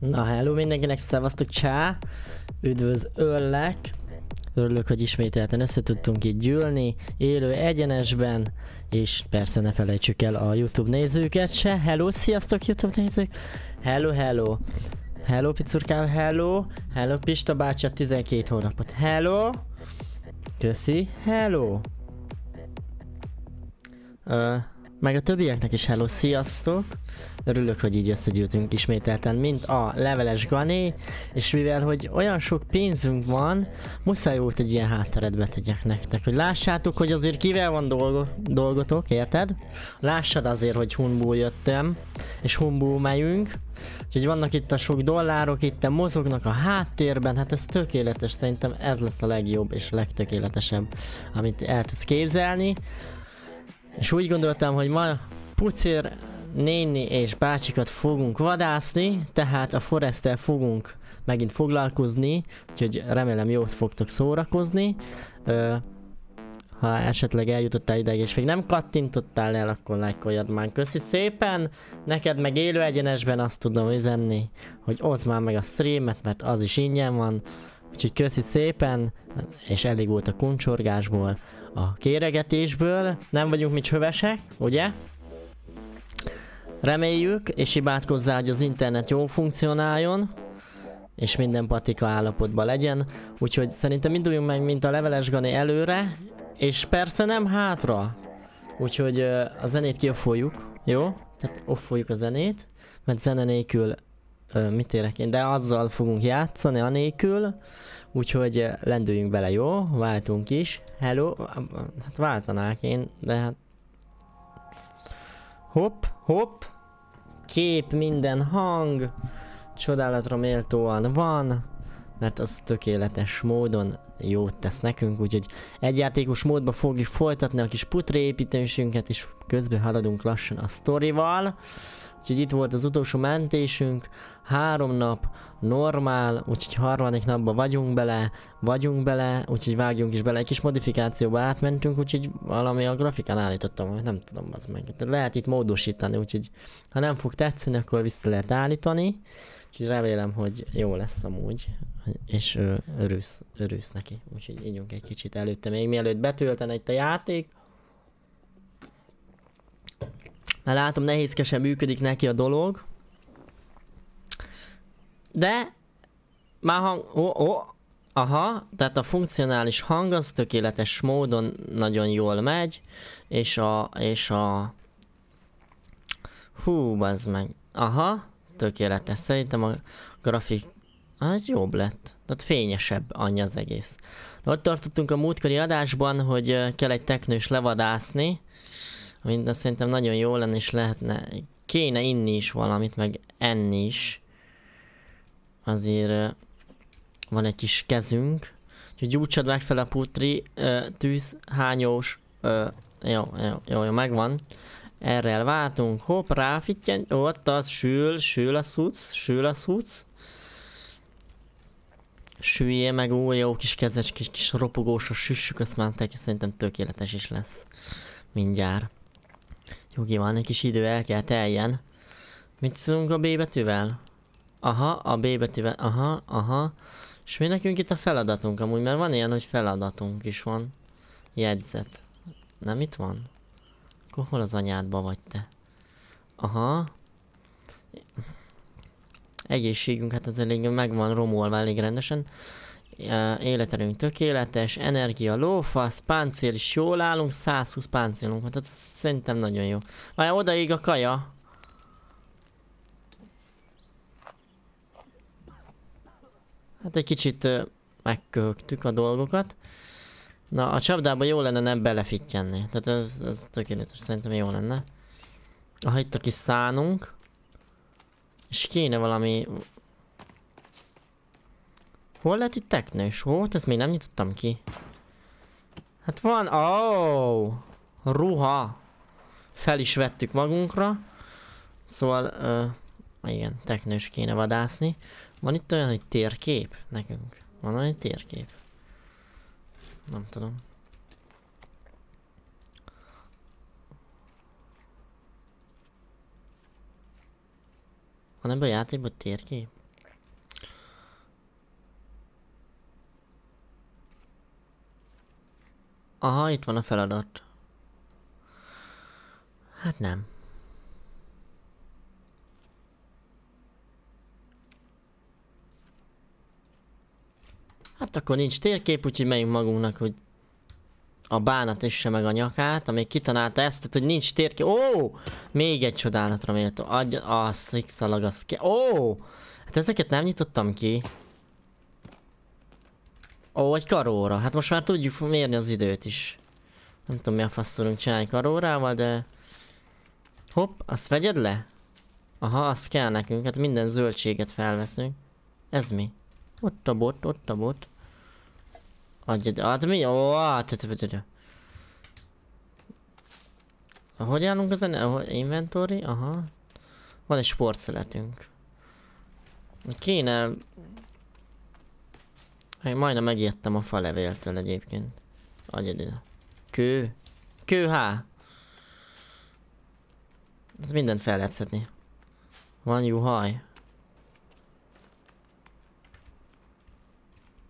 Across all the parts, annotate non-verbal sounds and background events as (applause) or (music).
Na hello mindenkinek, szevasztok, csá! Üdvözöllek! Örülök, hogy ismételten össze tudtunk itt gyűlni, élő egyenesben, és persze ne felejtsük el a Youtube nézőket se. Hello, sziasztok Youtube nézők! Hello, hello! Hello, picurkám, hello! Hello, Pista bácsi a 12 hónapot. Hello! Köszi, hello! Ö, meg a többieknek is hello, sziasztok! Örülök, hogy így összegyűltünk ismételten, mint a leveles Gané, és mivel, hogy olyan sok pénzünk van, muszáj volt egy ilyen hátteret betegyek nektek, hogy lássátok, hogy azért kivel van dolgo dolgotok, érted? Lássad azért, hogy Hunból jöttem, és Hunból megyünk, úgyhogy vannak itt a sok dollárok, itt mozognak a háttérben, hát ez tökéletes, szerintem ez lesz a legjobb és legtökéletesebb, amit el tudsz képzelni. És úgy gondoltam, hogy ma pucér néni és bácsikat fogunk vadászni, tehát a Forestel fogunk megint foglalkozni, úgyhogy remélem jót fogtok szórakozni. Ö, ha esetleg eljutottál ideig és még nem kattintottál el, akkor lájkoljad már. Köszi szépen! Neked meg élő egyenesben azt tudom üzenni, hogy oszd már meg a streamet, mert az is ingyen van. Úgyhogy köszi szépen, és elég volt a kuncsorgásból, a kéregetésből. Nem vagyunk mi csövesek, ugye? Reméljük, és imádkozzá, hogy az internet jól funkcionáljon, és minden patika állapotban legyen. Úgyhogy szerintem induljunk meg, mint a leveles Gani előre, és persze nem hátra. Úgyhogy a zenét kioffoljuk, jó? Tehát offoljuk a zenét, mert zene nélkül mit érek én, de azzal fogunk játszani, anélkül. Úgyhogy lendüljünk bele, jó? Váltunk is. Hello? Hát váltanák én, de hát... Hopp, hopp. Kép, minden hang. Csodálatra méltóan van. Mert az tökéletes módon jót tesz nekünk, úgyhogy egyjátékos módba fogjuk folytatni a kis putrépítésünket, és közben haladunk lassan a sztorival. Úgyhogy itt volt az utolsó mentésünk, három nap, normál, úgyhogy harmadik napban vagyunk bele, vagyunk bele, úgyhogy vágjunk is bele, egy kis modifikációba átmentünk, úgyhogy valami a grafikán állítottam, hogy nem tudom az meg. Lehet itt módosítani, úgyhogy ha nem fog tetszeni, akkor vissza lehet állítani. Úgyhogy remélem, hogy jó lesz amúgy, és ö, örülsz, örülsz neki. Úgyhogy ígyunk egy kicsit előtte, még mielőtt betöltene itt a játék. Mert látom, nehézkesen működik neki a dolog. De már hang... Ó, ó, aha, tehát a funkcionális hang az tökéletes módon nagyon jól megy, és a... és a... Hú, bazd meg. Aha, tökéletes. Szerintem a grafik... Hát jobb lett. Tehát fényesebb annyi az egész. Ott tartottunk a múltkori adásban, hogy kell egy teknős levadászni, amit szerintem nagyon jó lenne, és lehetne, kéne inni is valamit, meg enni is azért van egy kis kezünk. Úgyhogy gyújtsad meg fel a putri tűz, hányós. Jó, jó, jó, jó, megvan. Erre elváltunk. Hopp, ráfitjen. Ott az sül, sül a szuc, sül a szuc. Süljél meg új jó kis kezes, kis, kis ropogós a süssük, azt már szerintem tökéletes is lesz. Mindjárt. Jogi van, egy kis idő el kell teljen. Mit tudunk a B betűvel? Aha, a B betűvel, aha, aha. És mi nekünk itt a feladatunk amúgy, mert van ilyen, hogy feladatunk is van. Jegyzet. Nem itt van? Akkor hol az anyádba vagy te? Aha. Egészségünk, hát ez elég megvan romolva elég rendesen. Életerőnk tökéletes, energia lófasz, páncél is jól állunk, 120 páncélunk, hát ez szerintem nagyon jó. Várj, odaig a kaja. Hát egy kicsit megköhögtük a dolgokat. Na, a csapdába jó lenne nem belefittyenni. Tehát ez, ez tökéletes, szerintem jó lenne. Ha itt a kis szánunk. És kéne valami... Hol lehet itt teknős? Volt? Ezt még nem nyitottam ki. Hát van... Oh! Ruha! Fel is vettük magunkra. Szóval... Uh, igen, teknős kéne vadászni. Van itt olyan, hogy térkép nekünk? Van olyan térkép? Nem tudom. Van ebben a játékban térkép? Aha, itt van a feladat. Hát nem. Hát akkor nincs térkép, úgyhogy megyünk magunknak, hogy a bánat is meg a nyakát, amíg kitanálta ezt, tehát hogy nincs térkép. Ó! Még egy csodálatra méltó. Adj, a szikszalag, az ki. Ó! Hát ezeket nem nyitottam ki. Ó, egy karóra. Hát most már tudjuk mérni az időt is. Nem tudom mi a fasz tudunk csinálni karórával, de... Hopp, azt vegyed le? Aha, az kell nekünk, hát minden zöldséget felveszünk. Ez mi? Ott a bot, ott a bot. Adjad, ad mi? Ó, te Hogy állunk az inventory? Aha. Van egy sportszeletünk. Kéne... Majdnem megijedtem a falevéltől egyébként. Adjad ide. Kő. Kő há. Mindent fel lehet szedni. Van juhaj.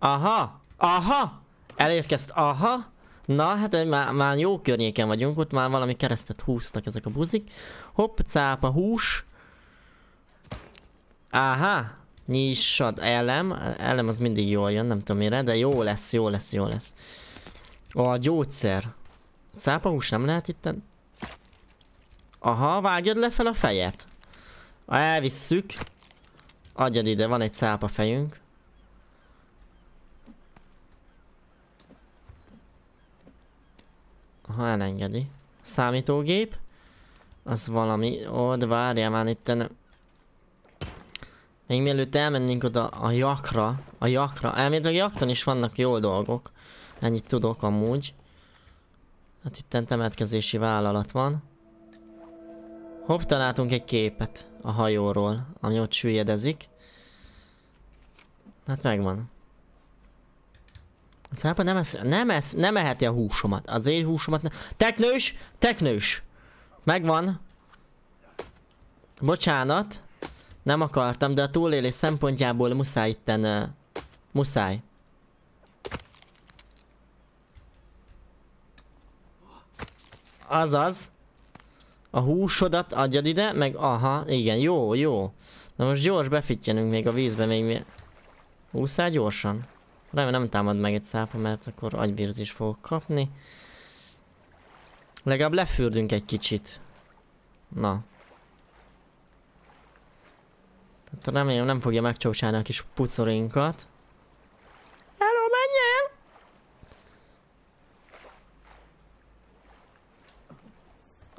Aha! Aha! Elérkezt, aha! Na, hát már, már jó környéken vagyunk, ott már valami keresztet húztak ezek a buzik. Hopp, cápa, hús. Aha! Nyissad, elem. Elem az mindig jól jön, nem tudom mire, de jó lesz, jó lesz, jó lesz. A gyógyszer. Cápa hús nem lehet itten? Aha, vágjad le fel a fejet. Elvisszük. Adjad ide, van egy cápa fejünk. Ha elengedi. Számítógép. Az valami... De várjál már itt... Még mielőtt elmennénk oda a jakra, a jakra, elméletileg jakton is vannak jó dolgok. Ennyit tudok amúgy. Hát itt temetkezési vállalat van. Hopp, találtunk egy képet a hajóról, ami ott süllyedzik. Hát megvan. A cápa nem, esz, nem, esz, nem eheti a húsomat. Az én húsomat nem. Teknős! Teknős! Megvan. Bocsánat. Nem akartam, de a túlélés szempontjából muszáj itten... Uh, muszáj. Azaz. A húsodat adjad ide, meg aha, igen, jó, jó. Na most gyors befittyenünk még a vízbe, még mi... Úszál gyorsan? Remélem nem támad meg egy szápa, mert akkor agyvérzés fogok kapni. Legalább lefürdünk egy kicsit. Na. Tehát remélem nem fogja megcsócsálni a kis pucorinkat. Hello, menj el!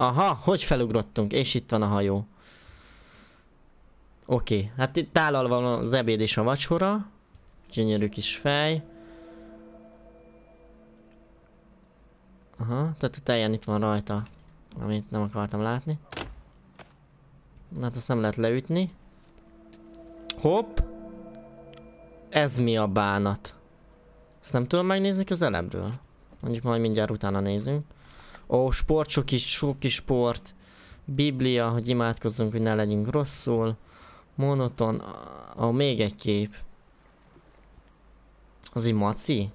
Aha, hogy felugrottunk, és itt van a hajó. Oké, okay. hát itt állal van az ebéd és a vacsora. Gyönyörű kis fej. Aha, tehát a teljesen itt van rajta, amit nem akartam látni. Hát azt nem lehet leütni. Hopp! Ez mi a bánat? Ezt nem tudom megnézni közelebről. Mondjuk majd mindjárt utána nézünk. Ó, sport, sok is, sok is sport. Biblia, hogy imádkozzunk, hogy ne legyünk rosszul. Monoton. Ó, még egy kép. Az egy maci?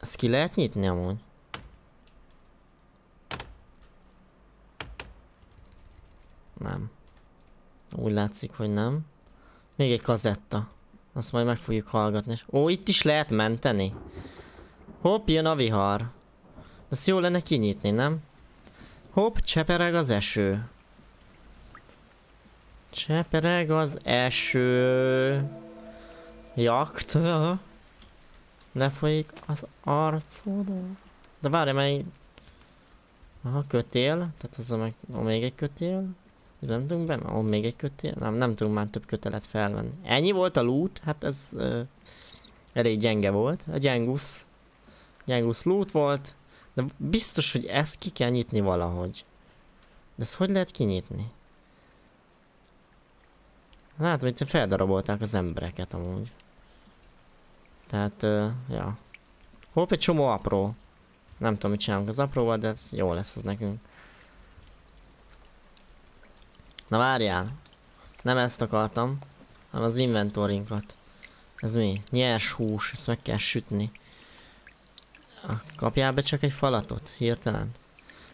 Ezt ki lehet nyitni amúgy? Nem. Úgy látszik, hogy nem. Még egy kazetta. Azt majd meg fogjuk hallgatni. Ó, itt is lehet menteni. Hopp, jön a vihar. Ezt jó lenne kinyitni, nem? Hopp, csepereg az eső. Csepereg az eső. Jakt. (laughs) Lefolyik az arcod. De várj, mely... Aha, kötél. Tehát az a meg... Ó, még egy kötél. Nem tudunk be? Ó, még egy kötél. Nem, nem tudunk már több kötelet felvenni. Ennyi volt a loot? Hát ez... Uh, elég gyenge volt. A gyengusz. Gyengusz loot volt. De biztos, hogy ezt ki kell nyitni valahogy. De ezt hogy lehet kinyitni? Látom, hogy feldarabolták az embereket amúgy. Tehát, uh, ja. Hopp, egy csomó apró. Nem tudom, mit csinálunk az apróval, de jó lesz az nekünk. Na várjál. Nem ezt akartam, hanem az inventorinkat. Ez mi? Nyers hús, ezt meg kell sütni. Kapjál be csak egy falatot, hirtelen.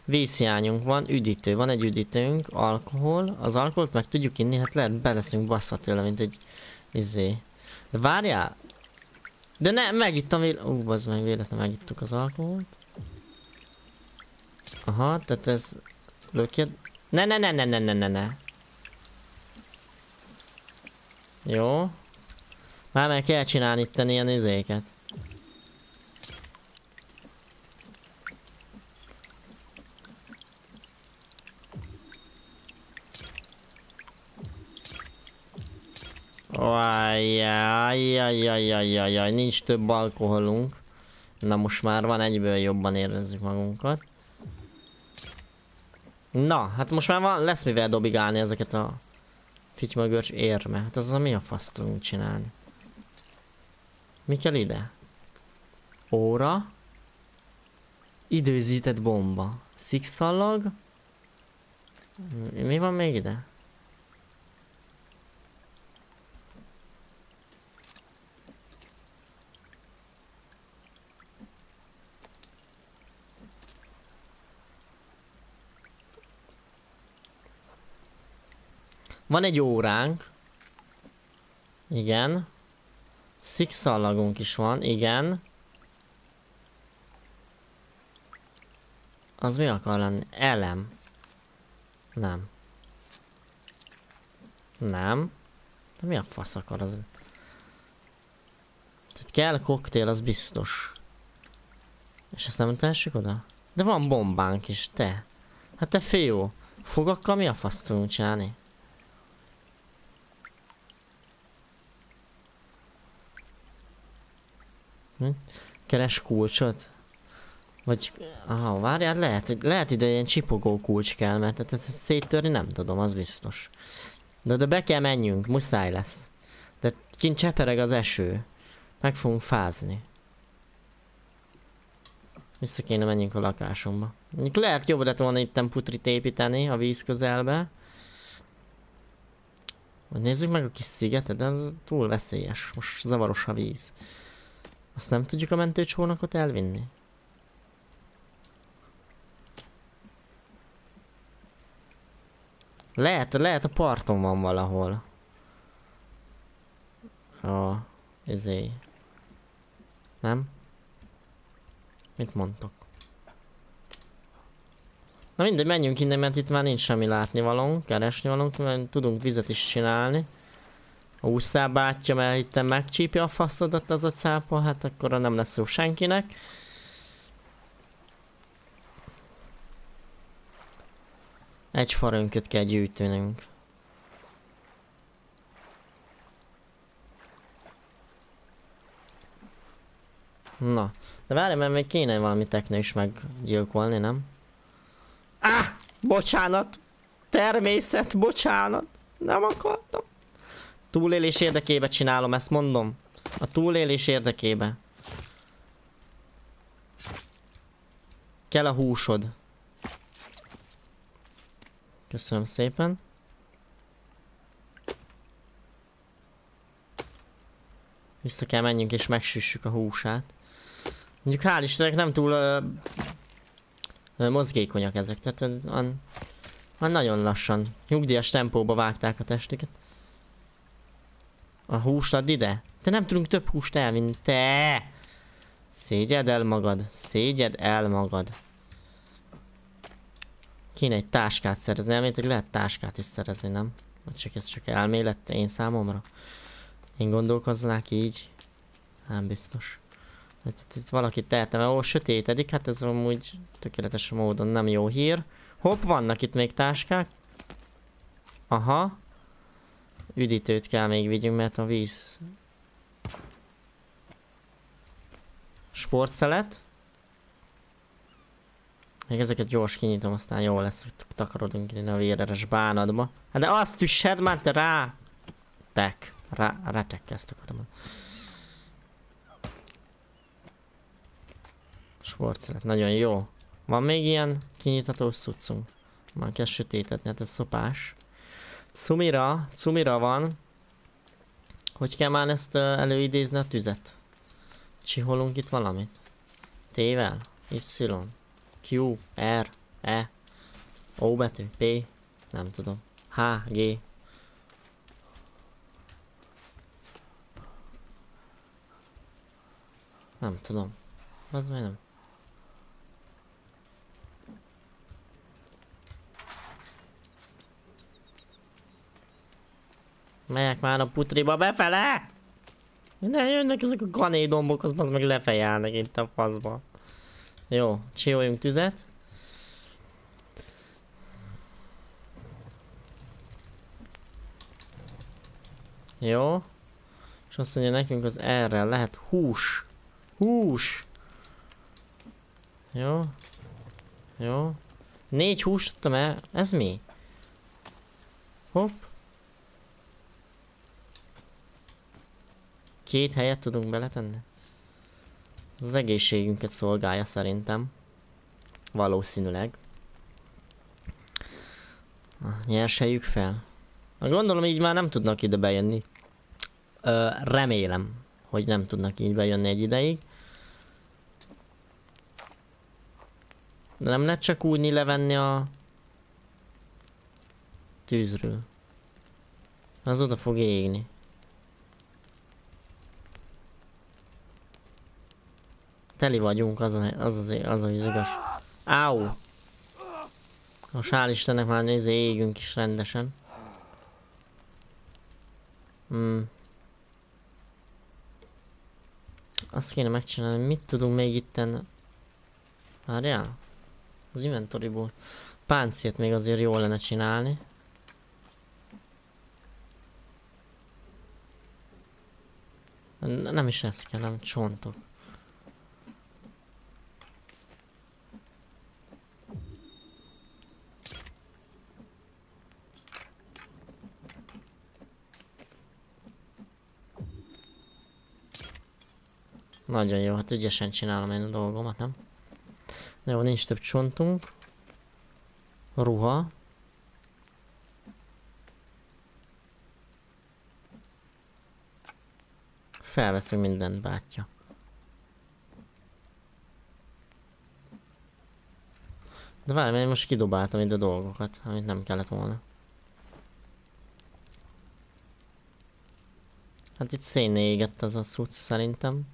Vízhiányunk van, üdítő, van egy üdítőnk, alkohol. Az alkoholt meg tudjuk inni, hát lehet beleszünk baszva tőle, mint egy izé. De várjál! De ne, megittam véle... Ú, bazd meg, véletlenül megittuk az alkoholt. Aha, tehát ez... Lökjed... Ne, ne, ne, ne, ne, ne, ne, ne. Jó. Már meg kell csinálni itt ilyen izéket. Ajjajjajjajjajjaj, nincs több alkoholunk. Na most már van, egyből jobban érezzük magunkat. Na, hát most már van, lesz mivel dobigálni ezeket a fitymagörcs érme. Hát az mi a fasz tudunk csinálni? Mi ide? Óra. Időzített bomba. Szikszallag. Mi van még ide? Van egy óránk. Igen. Szikszallagunk is van, igen. Az mi akar lenni? Elem. Nem. Nem. De mi a fasz akar az? Tehát kell koktél, az biztos. És ezt nem tessük oda? De van bombánk is, te. Hát te fiú. Fogakkal mi a fasz tudunk csinálni? Hm? Keres kulcsot? Vagy, aha, várjál, lehet, lehet ide ilyen csipogó kulcs kell, mert hát ezt, széttörni nem tudom, az biztos. De de be kell menjünk, muszáj lesz. De kint csepereg az eső. Meg fogunk fázni. Vissza kéne menjünk a lakásomba. Mondjuk lehet jobb lett volna itten putrit építeni a víz közelbe. Vagy nézzük meg a kis szigetet, de ez túl veszélyes. Most zavaros a víz. Azt nem tudjuk a mentőcsónakot elvinni? Lehet, lehet a parton van valahol. A, ezé. Nem? Mit mondtok? Na mindegy, menjünk innen, mert itt már nincs semmi látnivalónk, keresnivalónk, mert tudunk vizet is csinálni. A úszábátja, mert itt megcsípja a faszodat az a cápa, hát akkor nem lesz jó senkinek. Egy farönköt kell gyűjtőnünk. Na, de várj, mert még kéne valami tekne is meggyilkolni, nem? Ah! Bocsánat! Természet, bocsánat! Nem akartam. Túlélés érdekébe csinálom, ezt mondom. A túlélés érdekébe. Kell a húsod. Köszönöm szépen. Vissza kell menjünk és megsüssük a húsát. Mondjuk hál' Istennek nem túl ö, ö, mozgékonyak ezek, tehát ö, nagyon lassan, nyugdíjas tempóba vágták a testüket. A húst add ide? De nem tudunk több húst elvinni. Te! Szégyed el magad. Szégyed el magad. Kéne egy táskát szerezni. Elméletek lehet táskát is szerezni, nem? Vagy csak ez csak elmélet én számomra. Én gondolkoznák így. Nem biztos. Itt, valaki tehetem, ó, sötétedik, hát ez amúgy tökéletes módon nem jó hír. Hopp, vannak itt még táskák. Aha. Üdítőt kell még vigyünk, mert a víz... Sportszelet. Még ezeket gyors kinyitom, aztán jó lesz, hogy takarodunk innen a véreres bánatba. Hát de azt üssed már, te rá! Tek. Rá, retek ezt akarom. Sportszelet, nagyon jó. Van még ilyen kinyitható cuccunk? Már kezd sötétetni, hát ez szopás. Cumira, Cumira van. Hogy kell már ezt uh, előidézni a tüzet? Csiholunk itt valamit? T-vel? Y, Q, R, E, O betű, P, nem tudom. H, G. Nem tudom. Az nem. Megyek már a putriba befele! Ne jönnek ezek a kanédombok, az meg lefejelnek itt a faszba. Jó, csiholjunk tüzet. Jó. És azt mondja nekünk az erre lehet hús. Hús. Jó. Jó. Négy húst tudtam el. Ez mi? Hopp. Két helyet tudunk beletenni? Ez az egészségünket szolgálja szerintem. Valószínűleg. Na, nyerseljük fel. Na, gondolom így már nem tudnak ide bejönni. Ö, remélem, hogy nem tudnak így bejönni egy ideig. De nem lehet csak úgy levenni a tűzről. Az oda fog égni. Teli vagyunk, az, a, az, az, az, az igaz. Áú! Most hál' Istennek már nézze, égünk is rendesen. Hmm. Azt kéne megcsinálni, mit tudunk még itten... Várjál? Az inventoryból. Páncélt még azért jól lenne csinálni. Nem is ez kell, nem csontok. Nagyon jó, hát ügyesen csinálom én a dolgomat, nem? Jó, nincs több csontunk. Ruha. Felveszünk mindent, bátya. De várj, mert most kidobáltam ide dolgokat, amit nem kellett volna. Hát itt szénné égett az a szuc szerintem.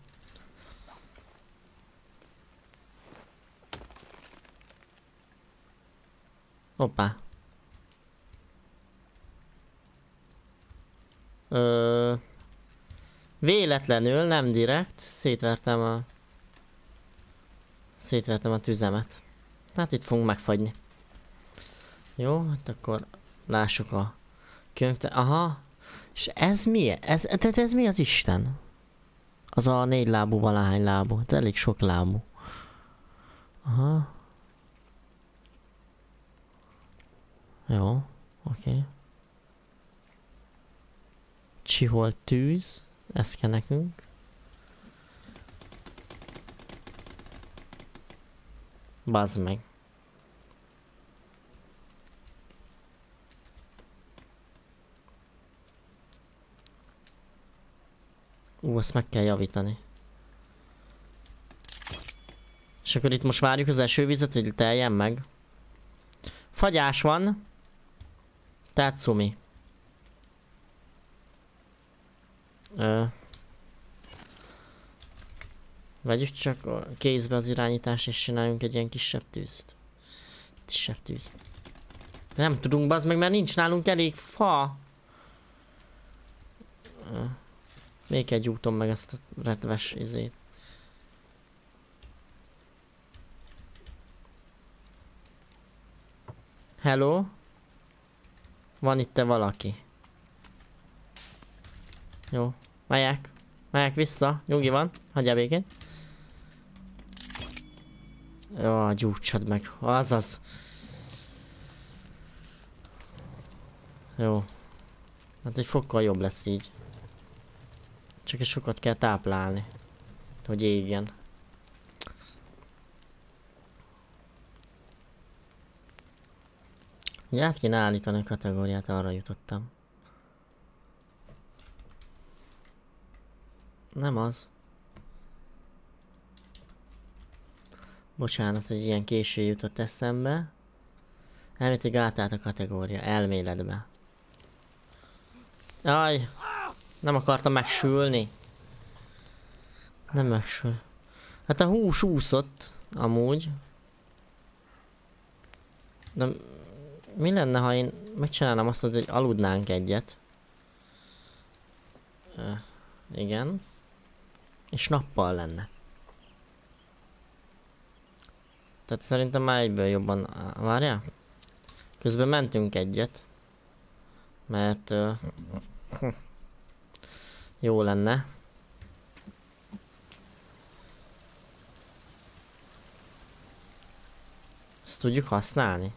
Hoppá. Ö, véletlenül, nem direkt, szétvertem a... Szétvertem a tüzemet. Hát itt fogunk megfagyni. Jó, hát akkor lássuk a könyvte. Aha. És ez mi? Ez, tehát ez mi az Isten? Az a négy lábú valahány lábú. De elég sok lábú. Aha. Jó, oké. Okay. Csihol tűz, ez kell nekünk. Bazd meg. Ú, azt meg kell javítani. És akkor itt most várjuk az esővizet, hogy teljen meg. Fagyás van. Tatsumi. Ö. Vegyük csak kézbe az irányítás és csináljunk egy ilyen kisebb tűzt. Kisebb tűz. De nem tudunk bazd meg, mert nincs nálunk elég fa. Ö. Még egy úton meg ezt a retves izét. Hello? Van itt -e valaki? Jó. Megyek. Megyek vissza. Nyugi van. Hagyja békén. Jó, gyújtsad meg. Azaz. Jó. Hát egy fokkal jobb lesz így. Csak egy sokat kell táplálni. Hogy égjen. Ugye át kéne állítani a kategóriát, arra jutottam. Nem az. Bocsánat, hogy ilyen késő jutott eszembe. Elméletig átállt a kategória, elméletbe. Aj! Nem akartam megsülni. Nem megsül. Hát a hús úszott, amúgy. De mi lenne, ha én megcsinálnám azt, hogy aludnánk egyet? Uh, igen. És nappal lenne. Tehát szerintem már egyből jobban... Várjál? Közben mentünk egyet. Mert... Uh, jó lenne. Ezt tudjuk használni.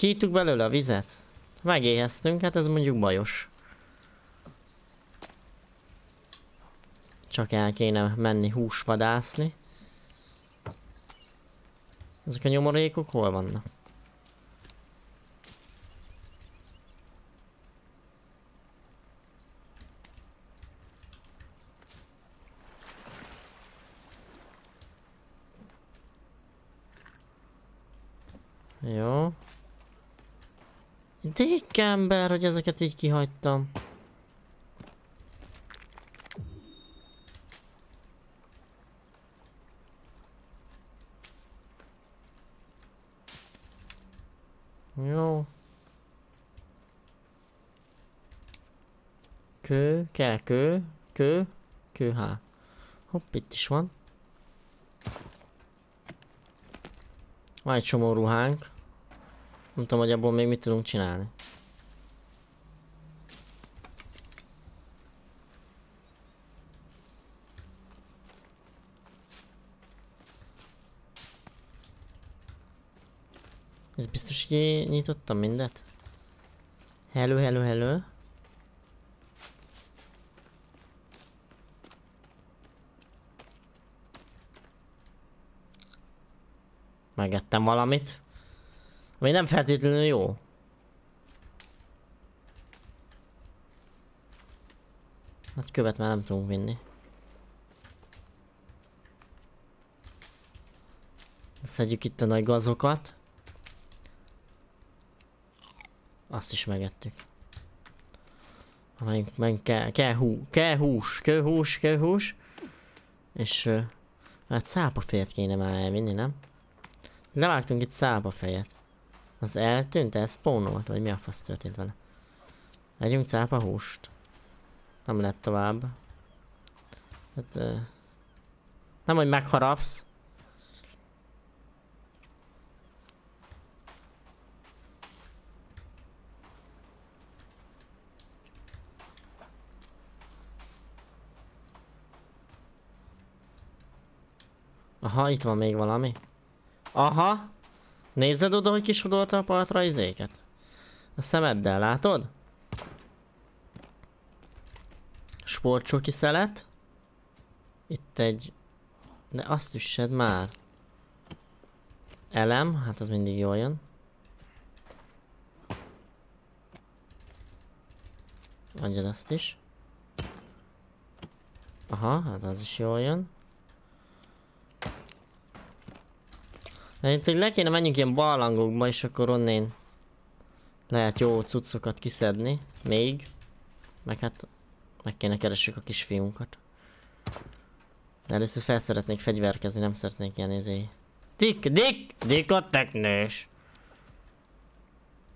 Kiítjuk belőle a vizet? Megéheztünk, hát ez mondjuk bajos. Csak el kéne menni húsvadászni. Ezek a nyomorékok hol vannak? Jó. Dick ember, hogy ezeket így kihagytam. Jó. Kő, kell kő, kő, kőhá. Hopp, itt is van. Van egy csomó ruhánk. Nem tudom, hogy abból még mit tudunk csinálni. Ez biztos nyitottam mindet? Hello, hello, hello. Megettem valamit. Ami nem feltétlenül jó. Hát követ már nem tudunk vinni. Szedjük itt a nagy gazokat. Azt is megettük. Meg, meg kell, kell, hú, kell hús, kell hús, kell hús. És uh, hát szápafejet kéne már elvinni, nem? Levágtunk itt szápafejet. Az eltűnt, ez spawnolt, vagy mi a fasz történt vele? Legyünk cápa húst. Nem lett tovább. Hát, uh, nem, hogy megharapsz. Aha, itt van még valami. Aha! Nézed oda, hogy kisodolta a partra izéket? A szemeddel, látod? Sportcsoki szelet. Itt egy... De azt üssed már. Elem, hát az mindig jól jön. Adjad azt is. Aha, hát az is jól jön. Hát hogy le kéne menjünk ilyen barlangokba, és akkor onnén lehet jó cuccokat kiszedni. Még. Meg hát meg kéne keressük a kisfiunkat. De először fel szeretnék fegyverkezni, nem szeretnék ilyen izé. Dick, Dick, Dick a teknős.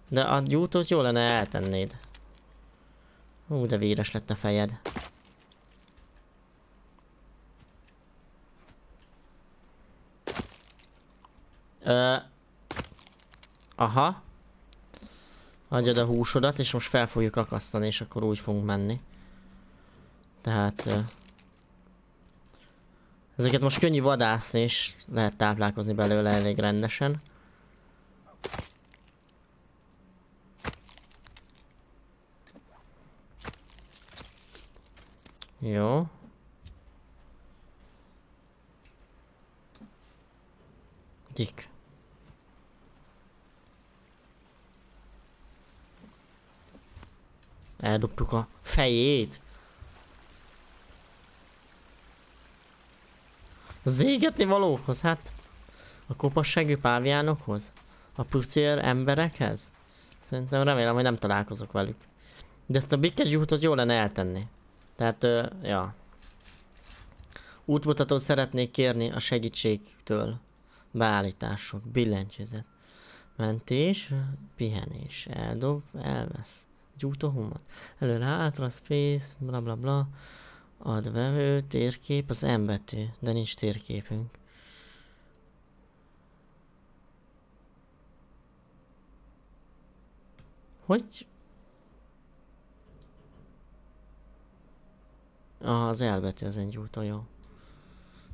De a gyújtót jó lenne eltennéd. Hú, de véres lett a fejed. Ö, aha. Adjad a húsodat, és most fel fogjuk akasztani, és akkor úgy fogunk menni. Tehát... Ö, ezeket most könnyű vadászni, és lehet táplálkozni belőle elég rendesen. Jó. Dick. Eldobtuk a fejét. Az égetni valókhoz, hát. A kopasságú páviánokhoz? A pucér emberekhez? Szerintem remélem, hogy nem találkozok velük. De ezt a Bikkes útot jó lenne eltenni. Tehát, ö, ja. Útmutatót szeretnék kérni a segítségtől. Beállítások, billentyűzet. Mentés, pihenés, eldob, elvesz. Gyújtóhumat. Előre hátra, space, bla bla bla. Ad vevő, térkép, az M betű, de nincs térképünk. Hogy? Ah, az elbetű az egy úton, jó.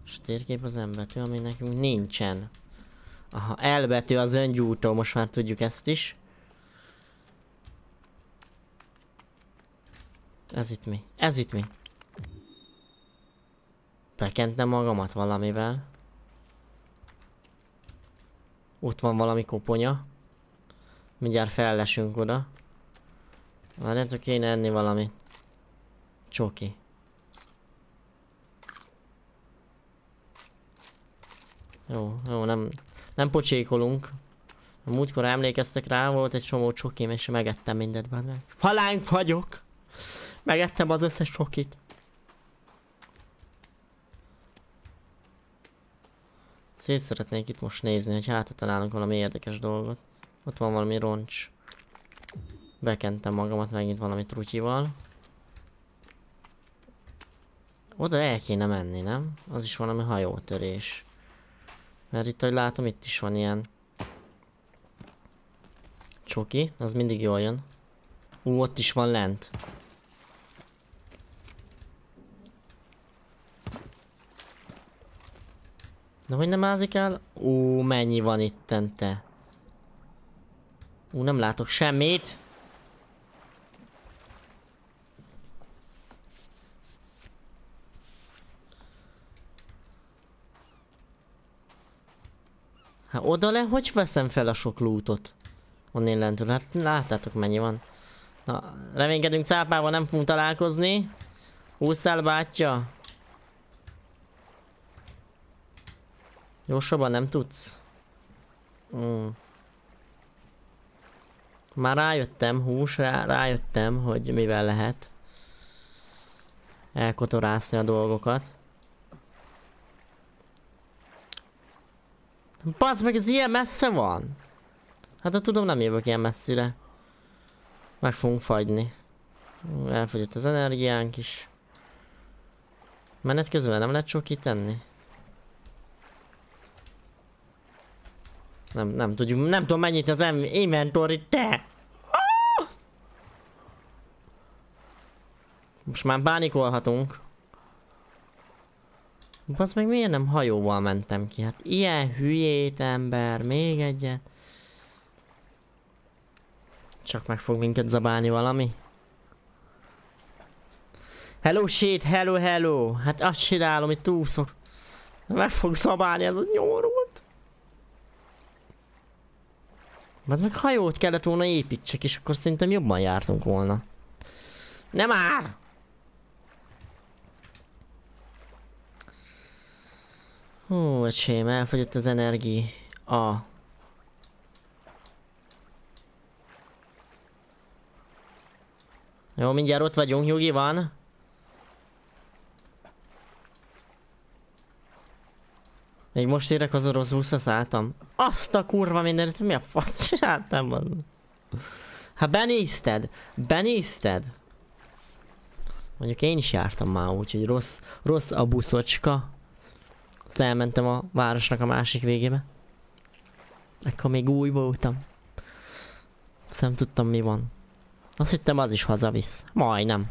És térkép az embetű, ami nekünk nincsen. Aha, elbetű az öngyújtó, most már tudjuk ezt is. Ez itt mi? Ez itt mi? Bekentem magamat valamivel. Ott van valami koponya. Mindjárt fellesünk oda. Várjátok, kéne enni valami. Csoki. Jó, jó, nem, nem pocsékolunk. A múltkor emlékeztek rá, volt egy csomó csokim, és megettem mindent, bazd meg. Falánk vagyok! Megettem az összes csokit. Szét szeretnék itt most nézni, hogy hát találunk valami érdekes dolgot. Ott van valami roncs. Bekentem magamat megint valami trutyival. Oda el kéne menni, nem? Az is valami hajótörés. Mert itt, ahogy látom, itt is van ilyen... Csoki, az mindig jól jön. Ú, ott is van lent. De hogy nem ázik el? Ú, mennyi van itten te? Ú, nem látok semmit. Hát oda le, hogy veszem fel a sok lootot? Onnél lentől, hát láttátok mennyi van. Na, reménykedünk cápával nem fogunk találkozni. Húszál bátya. Gyorsabban nem tudsz? Mm. Már rájöttem, hús, rá, rájöttem, hogy mivel lehet elkotorászni a dolgokat. Bazd meg, ez ilyen messze van? Hát de tudom, nem jövök ilyen messzire. Meg fogunk fagyni. Elfogyott az energiánk is. Menet közben nem lehet sok tenni? Nem, nem tudjuk, nem tudom mennyit az inventory, te! Most már bánikolhatunk. Basz meg miért nem hajóval mentem ki? Hát ilyen hülyét ember, még egyet. Csak meg fog minket zabálni valami. Hello shit, hello hello. Hát azt csinálom, hogy túlszok. Meg fog zabálni ez a nyomorult. Mert meg hajót kellett volna építsek, és akkor szerintem jobban jártunk volna. Nem már! Hú, öcsém, elfogyott az energia. A. Jó, mindjárt ott vagyunk, nyugi van. Még most érek az orosz húszra szálltam. Azt a kurva mindenit, mi a fasz (laughs) csináltam az? Hát benézted, benézted. Mondjuk én is jártam már úgy, hogy rossz, rossz a buszocska. Azt elmentem a városnak a másik végébe. Ekkor még új voltam. Azt nem tudtam mi van. Azt hittem az is hazavisz. Majdnem.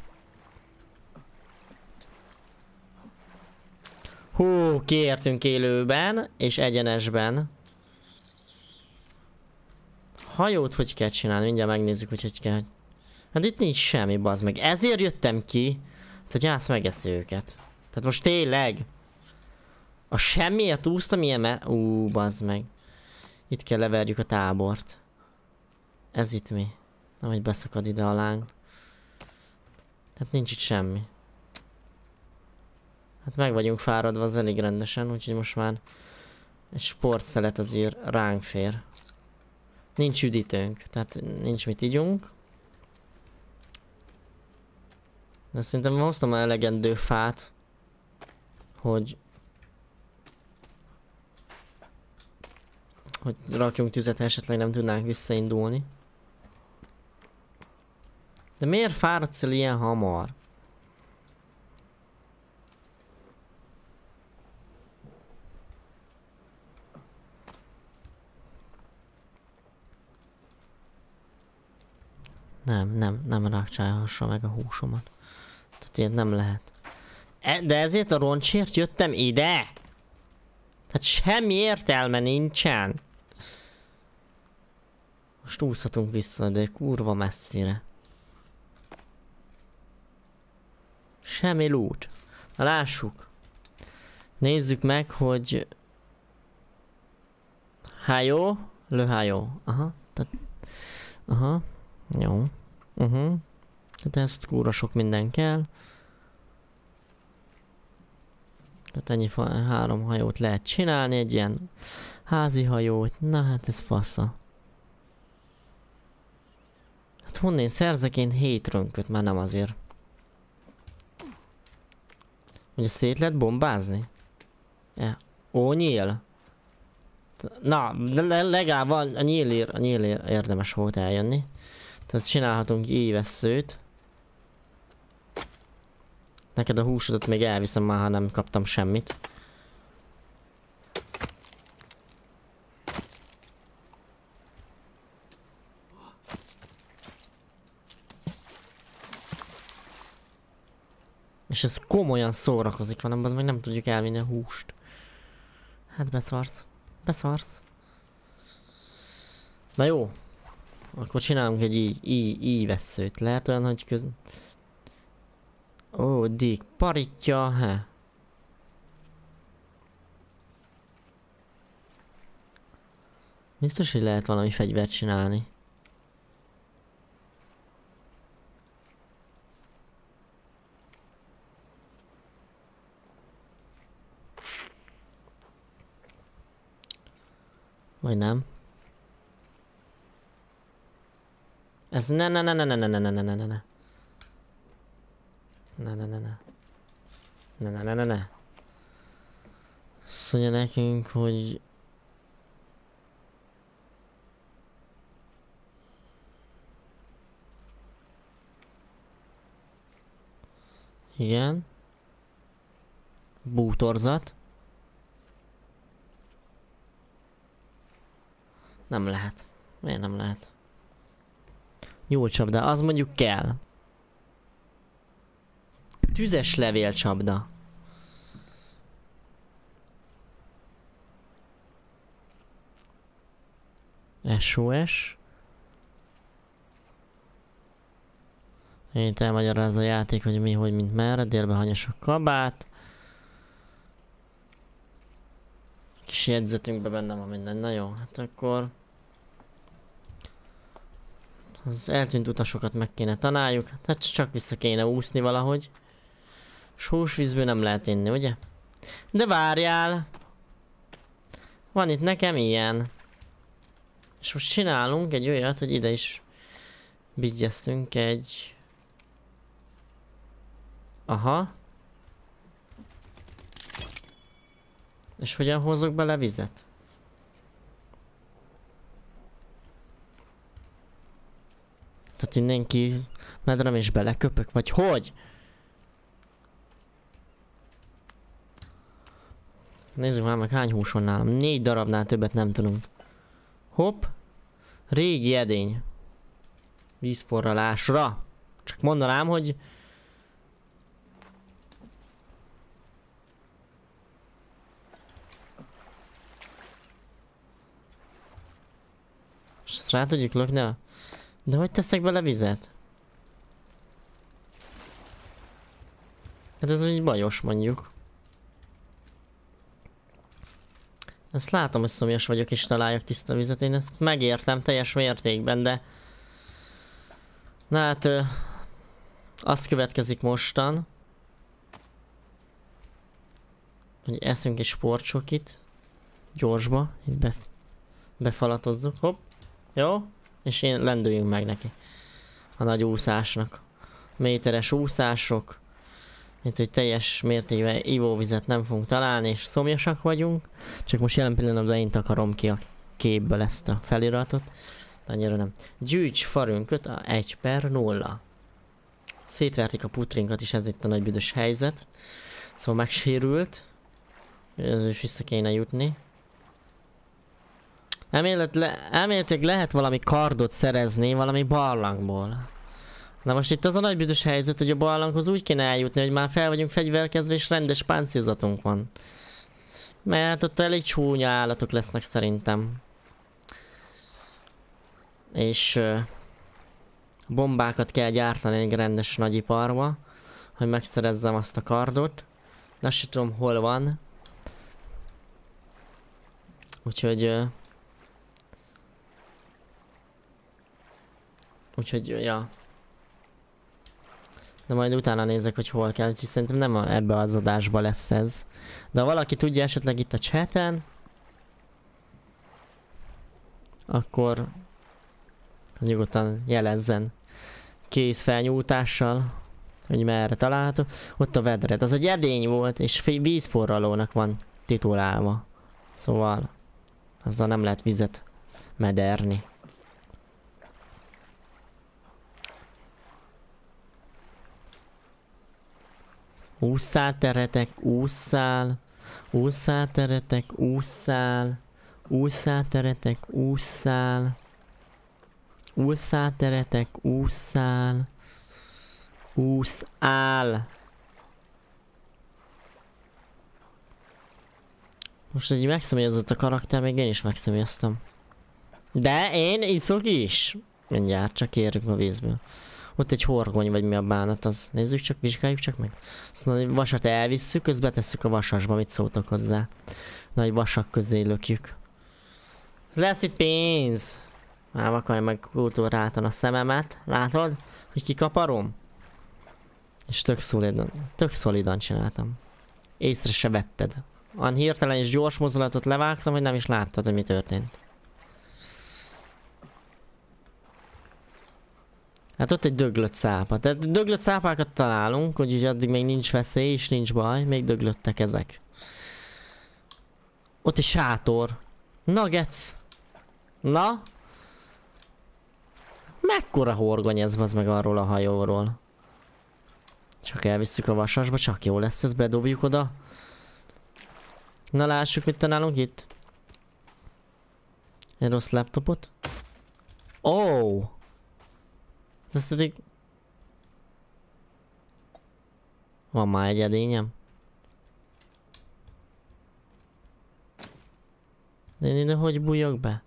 Hú, kiértünk élőben és egyenesben. Hajót hogy kell csinálni? Mindjárt megnézzük, hogy hogy kell. Hát itt nincs semmi, bazd meg. Ezért jöttem ki, hogy ász megeszi őket. Tehát most tényleg. A semmiért úsztam ilyen me... Ú, bazd meg. Itt kell leverjük a tábort. Ez itt mi? Nem, hogy beszakad ide alánk. Hát nincs itt semmi. Hát meg vagyunk fáradva az elég rendesen, úgyhogy most már egy sportszelet azért ránk fér. Nincs üdítőnk, tehát nincs mit ígyunk. De szerintem hoztam elegendő fát, hogy hogy rakjunk tüzet, esetleg nem tudnánk visszaindulni. De miért fáradsz el ilyen hamar? Nem, nem, nem rákcsálhassa meg a húsomat. Tehát ilyet nem lehet. E, de ezért a roncsért jöttem ide? Tehát semmi értelme nincsen. Most úszhatunk vissza, de kurva messzire. Semmi loot. Na lássuk. Nézzük meg, hogy... Hájó? Löhájó. Aha. Tehát... Aha. Jó. Uh -huh. Tehát ezt kúra sok minden kell. Tehát ennyi három hajót lehet csinálni, egy ilyen házi hajót. Na hát ez fasza. Hát honnan szerzek én hét rönköt, már nem azért. Ugye szét lehet bombázni? Ja. Ó, nyíl. Na, legalább a nyíl, a nyíl érdemes volt eljönni. Tehát csinálhatunk évesszőt. Neked a húsodat még elviszem már, ha nem kaptam semmit. És ez komolyan szórakozik van, az meg nem tudjuk elvinni a húst. Hát beszarsz. Beszarsz. Na jó. Akkor csinálunk egy így, így, így veszőt. Lehet olyan, hogy köz... Ó, Dick, paritja, he. Biztos, hogy lehet valami fegyvert csinálni. Vagy nem? Ez ne ne ne ne ne ne ne ne ne ne ne ne Ne ne ne ne Ne ne ne ne ne Azt nekünk, hogy Igen. Bútorzat. Nem lehet. Miért nem lehet? Nyúlcsapda, az mondjuk kell. Tüzes levélcsapda. SOS. Itt elmagyaráz a játék, hogy mi, hogy, mint merre. Délbe hanyas a kabát. Kis jegyzetünkben benne van minden. Na jó, hát akkor... Az eltűnt utasokat meg kéne tanáljuk. Hát csak vissza kéne úszni valahogy. Sós vízből nem lehet inni, ugye? De várjál! Van itt nekem ilyen. És most csinálunk egy olyat, hogy ide is bigyeztünk egy... Aha. És hogyan hozok bele vizet? Tehát innen ki medrem és beleköpök, vagy hogy? Nézzük már meg hány hús van nálam. Négy darabnál többet nem tudunk. Hopp. Régi edény. Vízforralásra. Csak mondanám, hogy... Ezt rá tudjuk lökni a de hogy teszek bele vizet? Hát ez egy bajos mondjuk. Ezt látom, hogy szomjas vagyok és találjak tiszta vizet. Én ezt megértem teljes mértékben, de... Na hát... Az következik mostan. Hogy eszünk egy sportsokit. Gyorsba. Itt be, befalatozzuk. Hopp. Jó? És én lendüljünk meg neki. A nagy úszásnak. Méteres úszások. Mint hogy teljes mértékben ivóvizet nem fogunk találni, és szomjasak vagyunk. Csak most jelen pillanatban én takarom ki a képből ezt a feliratot. Annyira nem. Gyűjts farünköt a 1 per 0. Szétverték a putrinkat is, ez itt a nagy büdös helyzet. Szóval megsérült. Ez is vissza kéne jutni. Elmélet le, elméletileg lehet valami kardot szerezni valami barlangból. Na most itt az a nagy büdös helyzet, hogy a barlanghoz úgy kéne eljutni, hogy már fel vagyunk fegyverkezve és rendes páncélzatunk van. Mert ott elég csúnya állatok lesznek szerintem. És uh, bombákat kell gyártani egy rendes nagyiparba, hogy megszerezzem azt a kardot. De azt sem tudom hol van. Úgyhogy... Uh, úgyhogy, ja. De majd utána nézek, hogy hol kell, úgyhogy szerintem nem ebbe az adásba lesz ez. De ha valaki tudja esetleg itt a chaten, akkor nyugodtan jelezzen kész felnyújtással, hogy merre található. Ott a vedred, az egy edény volt, és vízforralónak van titulálva. Szóval, azzal nem lehet vizet mederni. Ússzál teretek, ússzál, ússzál teretek, ússzál, ússzál teretek, ússzál, ússzál teretek, ússzál, úszál. Most egy megszemélyezott a karakter, még én is megszemélyeztem. De én iszok is. Mindjárt, csak érjük a vízből. Ott egy horgony, vagy mi a bánat, az nézzük csak, vizsgáljuk csak meg. Szóval a vasat elvisszük, közben tesszük a vasasba, mit szóltak hozzá. Nagy vasak közé lökjük. Lesz itt pénz! Már akarja meg kultúráltan a szememet, látod? Hogy kikaparom? És tök szolidan, tök szolidan csináltam. Észre se vetted. Olyan hirtelen és gyors mozdulatot levágtam, hogy nem is láttad, hogy mi történt. Hát ott egy döglött szápa. Tehát döglött szápákat találunk, úgyhogy addig még nincs veszély és nincs baj, még döglöttek ezek. Ott egy sátor. Na. Na? Mekkora horgony ez az meg arról a hajóról. Csak elvisszük a vasasba, csak jó lesz ez, bedobjuk oda. Na lássuk, mit találunk itt. Egy rossz laptopot. Oh! Ezt eddig... Van már egy edényem? De én ide hogy bújjak be?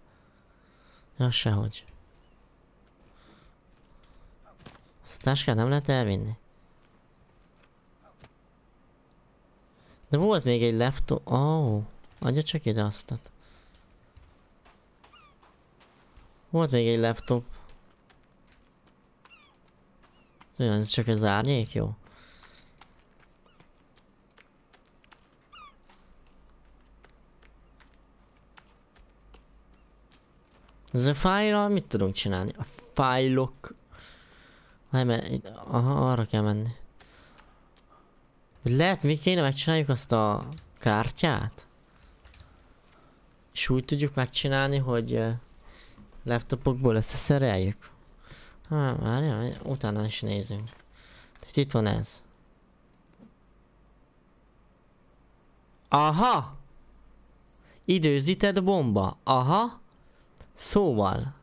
Ja, sehogy. Ezt a táskát nem lehet elvinni? De volt még egy laptop... Oh, adja csak ide aztat. Volt még egy laptop. Olyan, ez csak az árnyék, jó? Ez a fájlal mit tudunk csinálni? A fájlok... Nem. Aha, arra kell menni. Lehet, mi kéne megcsináljuk azt a kártyát? És úgy tudjuk megcsinálni, hogy laptopokból összeszereljük. Hát, várjál, utána is nézünk. Tehát itt van ez. Aha! Időzített bomba. Aha. Szóval.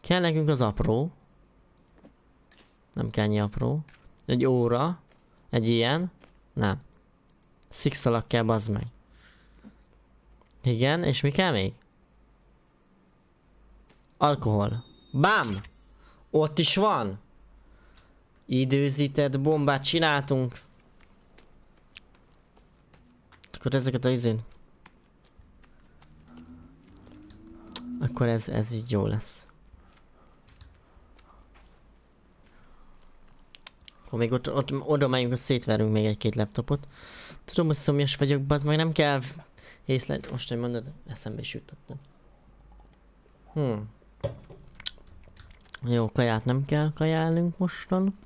Kell nekünk az apró. Nem kell ennyi apró. Egy óra. Egy ilyen. Nem. Szikszalak kell, bazd meg. Igen, és mi kell még? Alkohol. Bam! Ott is van. Időzített bombát csináltunk. Akkor ezeket a izén. Akkor ez, ez így jó lesz. Akkor még ott, ott oda megyünk, hogy szétverünk még egy-két laptopot. Tudom, hogy szomjas vagyok, bazd meg nem kell észle... Most, hogy mondod, eszembe is jutottam. Hmm. Jó, kaját nem kell kajálnunk mostan.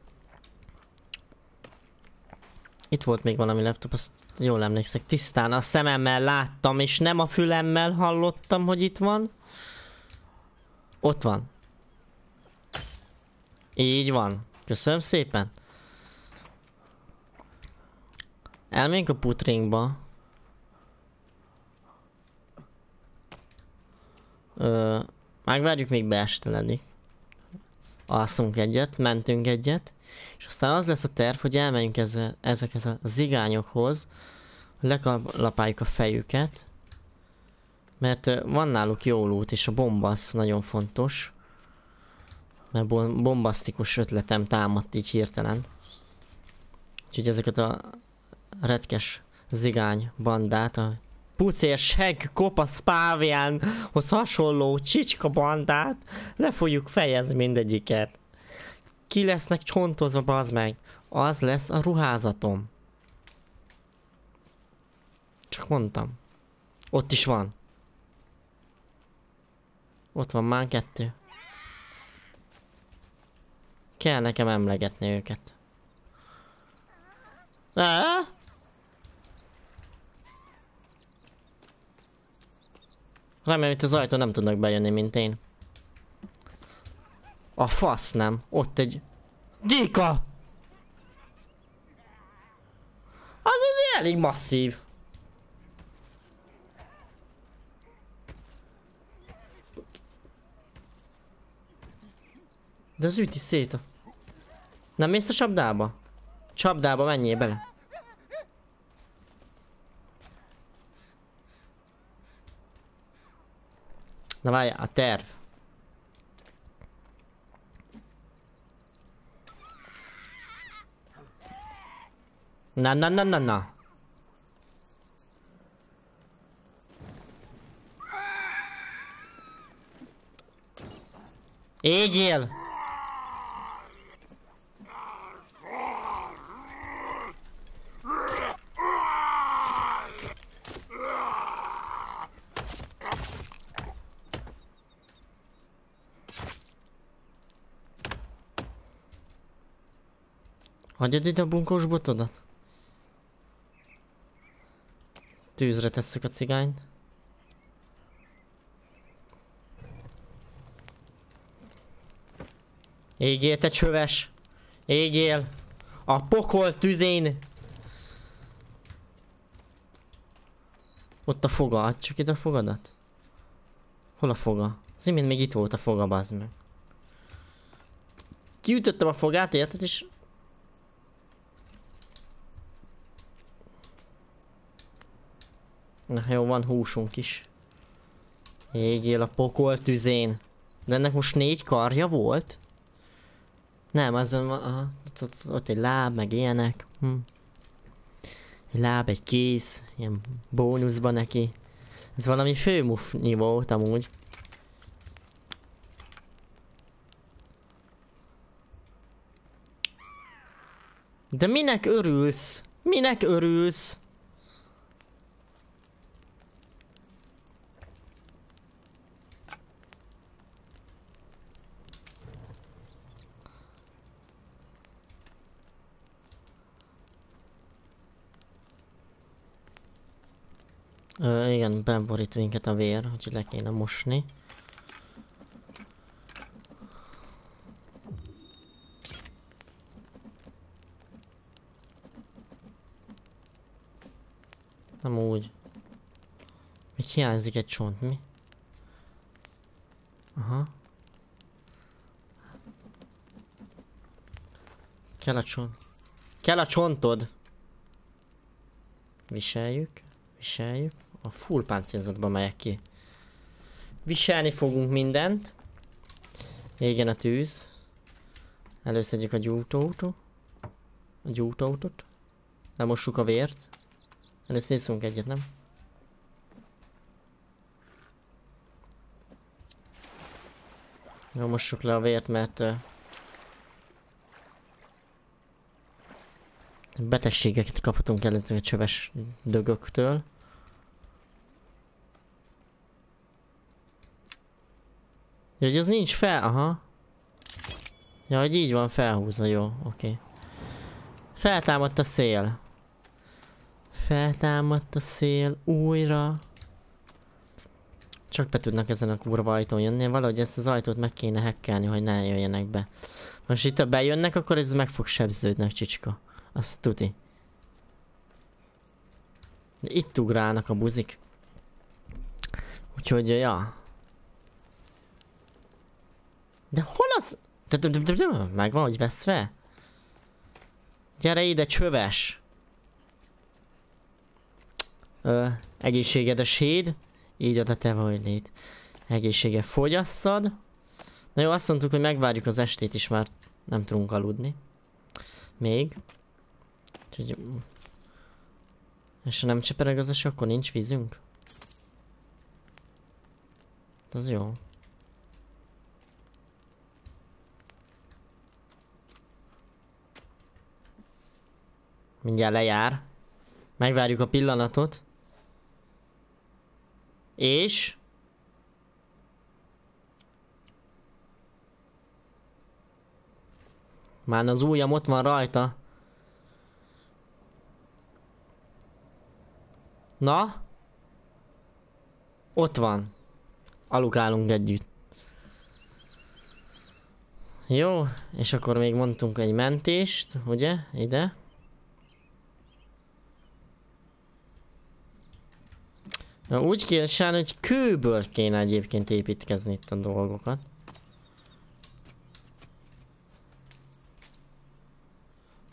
Itt volt még valami laptop, azt jól emlékszek. Tisztán a szememmel láttam, és nem a fülemmel hallottam, hogy itt van. Ott van. Így van. Köszönöm szépen. Elmegyünk a putringba. Ö, megvárjuk még beesteledik. Alszunk egyet, mentünk egyet. És aztán az lesz a terv, hogy elmenjünk ezzel, ezekhez a zigányokhoz, lekalapáljuk a fejüket, mert van náluk jó lút, és a bombasz nagyon fontos. Mert bombasztikus ötletem támadt így hirtelen. Úgyhogy ezeket a retkes zigány bandát, a pucér seg kopasz páviánhoz hasonló csicska bandát le fogjuk fejezni mindegyiket. Ki lesznek csontozva, bazd meg. Az lesz a ruházatom. Csak mondtam. Ott is van. Ott van már kettő. Kell nekem emlegetni őket. Á? Remélem, hogy az ajtó nem tudnak bejönni, mint én. A fasz nem. Ott egy... Dika! Az azért elég masszív. De az üti szét a... Nem mész a csapdába? Csapdába menjél bele. Na várjál, a terv. Na na na na na. Égjél! Hagyjad ide a bunkós botodat? Tűzre tesszük a cigányt. Égjél, te csöves! Égjél! A pokol tüzén! Ott a foga, adj csak ide a fogadat. Hol a foga? Az imént még itt volt a foga, bazd meg. Kiütöttem a fogát, érted? És Na jó, van húsunk is. Égél a pokol tüzén. De ennek most négy karja volt? Nem, az a, ott, egy láb, meg ilyenek. Hm. Egy láb, egy kéz, ilyen bónuszban neki. Ez valami főmufnyi volt amúgy. De minek örülsz? Minek örülsz? Ö, igen, beborít minket a vér, úgyhogy le kéne mosni. Nem úgy. Még hiányzik egy csont, mi? Aha. Kell a csont. Kell a csontod! Viseljük, viseljük a full páncélzatba megyek ki. Viselni fogunk mindent. Égen a tűz. Előszedjük a gyújtót. A gyújtótot. Lemossuk a vért. Először iszunk egyet, nem? Jó, mossuk le a vért, mert... Uh, Betegségeket kaphatunk el a csöves dögöktől. Ja, hogy az nincs fel, aha. Ja, hogy így van felhúzva, jó, oké. Okay. Feltámadt a szél. Feltámadt a szél újra. Csak be tudnak ezen a kurva ajtón jönni, valahogy ezt az ajtót meg kéne hekkelni, hogy ne jöjjenek be. Most itt ha bejönnek, akkor ez meg fog sebződni a csicska. Azt tuti. De itt ugrálnak a buzik. Úgyhogy, ja. De hol az? Megvan, hogy veszve? Gyere ide, csöves! Ö, egészségedes híd. Így a te lét. Egészsége fogyasszad. Na jó, azt mondtuk, hogy megvárjuk az estét is, mert nem tudunk aludni. Még. Úgyhogy... És ha nem csepereg az eső, akkor nincs vízünk? Az jó. Mindjárt lejár. Megvárjuk a pillanatot. És... Már az ujjam ott van rajta. Na? Ott van. Alukálunk együtt. Jó, és akkor még mondtunk egy mentést, ugye? Ide. Na, úgy kéne hogy kőből kéne egyébként építkezni itt a dolgokat.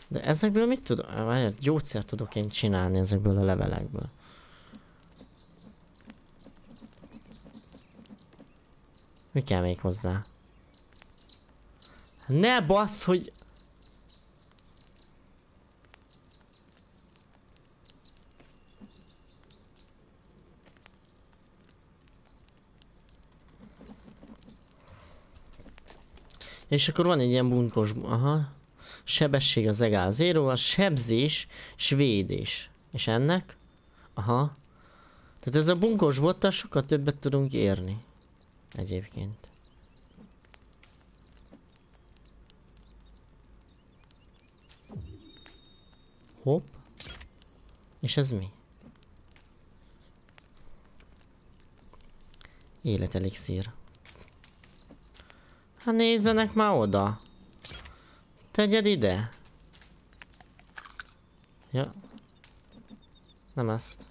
De ezekből mit tudok? Várjál, gyógyszert tudok én csinálni ezekből a levelekből. Mi kell még hozzá? Ne bassz, hogy... És akkor van egy ilyen bunkos, aha. Sebesség az egál zero, a sebzés, svédés. És ennek? Aha. Tehát ez a bunkos bottal sokkal többet tudunk érni. Egyébként. Hopp. És ez mi? Életelixír. Hát nézzenek már oda. Tegyed ide. Ja. Nem ezt.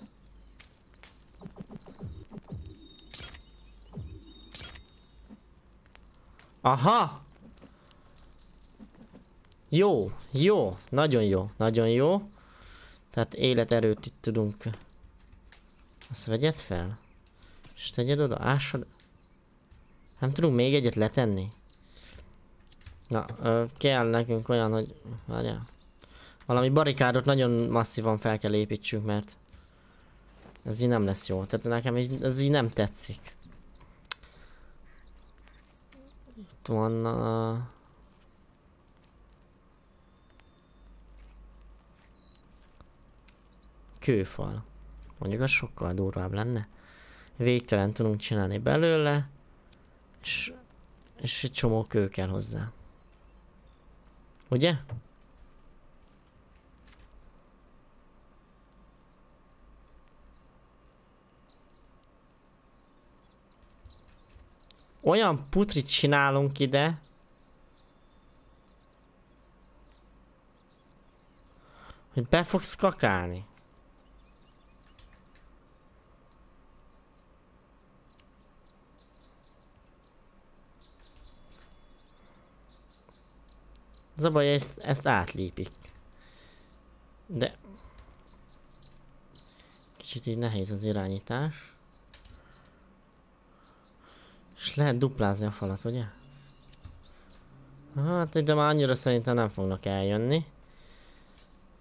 Aha! Jó, jó, nagyon jó, nagyon jó. Tehát életerőt itt tudunk. Azt vegyed fel. És tegyed oda, ásad. Nem tudunk még egyet letenni? Na, ö, kell nekünk olyan, hogy... Várjál. Valami barikádot nagyon masszívan fel kell építsünk, mert... Ez így nem lesz jó. Tehát nekem így, ez így nem tetszik. Itt van a... Kőfal. Mondjuk az sokkal durvább lenne. Végtelen tudunk csinálni belőle. És, és egy csomó kő kell hozzá. Ugye? Olyan putrit csinálunk ide. Hogy be fogsz kakálni. Az a baj, ezt, ezt átlépik. De... Kicsit így nehéz az irányítás. És lehet duplázni a falat, ugye? Hát ide már annyira szerintem nem fognak eljönni.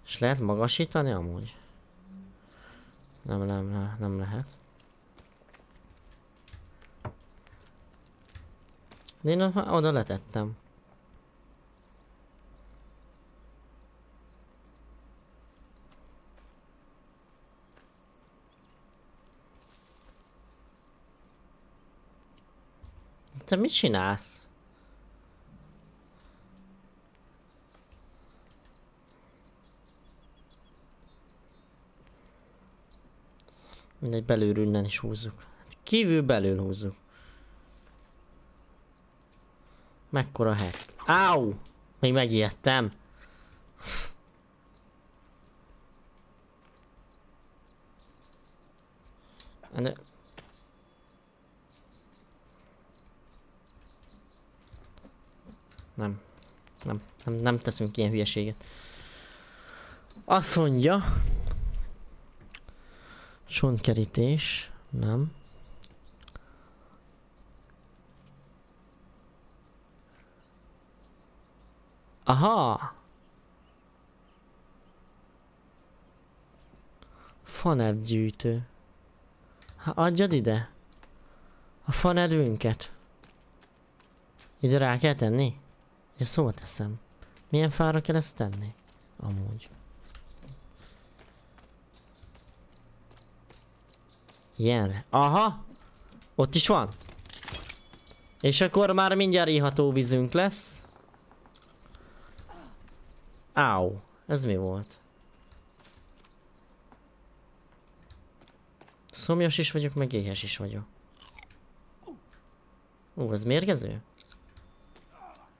És lehet magasítani amúgy? Nem, nem, nem lehet. De én oda letettem. Te mit csinálsz? Mindegy, belülről innen is húzzuk. Kívül belül húzzuk. Mekkora hack. Áú! Még megijedtem. De... Nem. Nem, nem, nem teszünk ilyen hülyeséget. Azt mondja... Csontkerítés. Nem. Aha! Faned gyűjtő. Ha adjad ide. A fanedvünket. Ide rá kell tenni? Én szóval teszem. Milyen fára kell ezt tenni? Amúgy. Ilyenre. Aha! Ott is van. És akkor már mindjárt iható vízünk lesz. Áú. Ez mi volt? Szomjas is vagyok, meg éhes is vagyok. Ú, ez mérgező?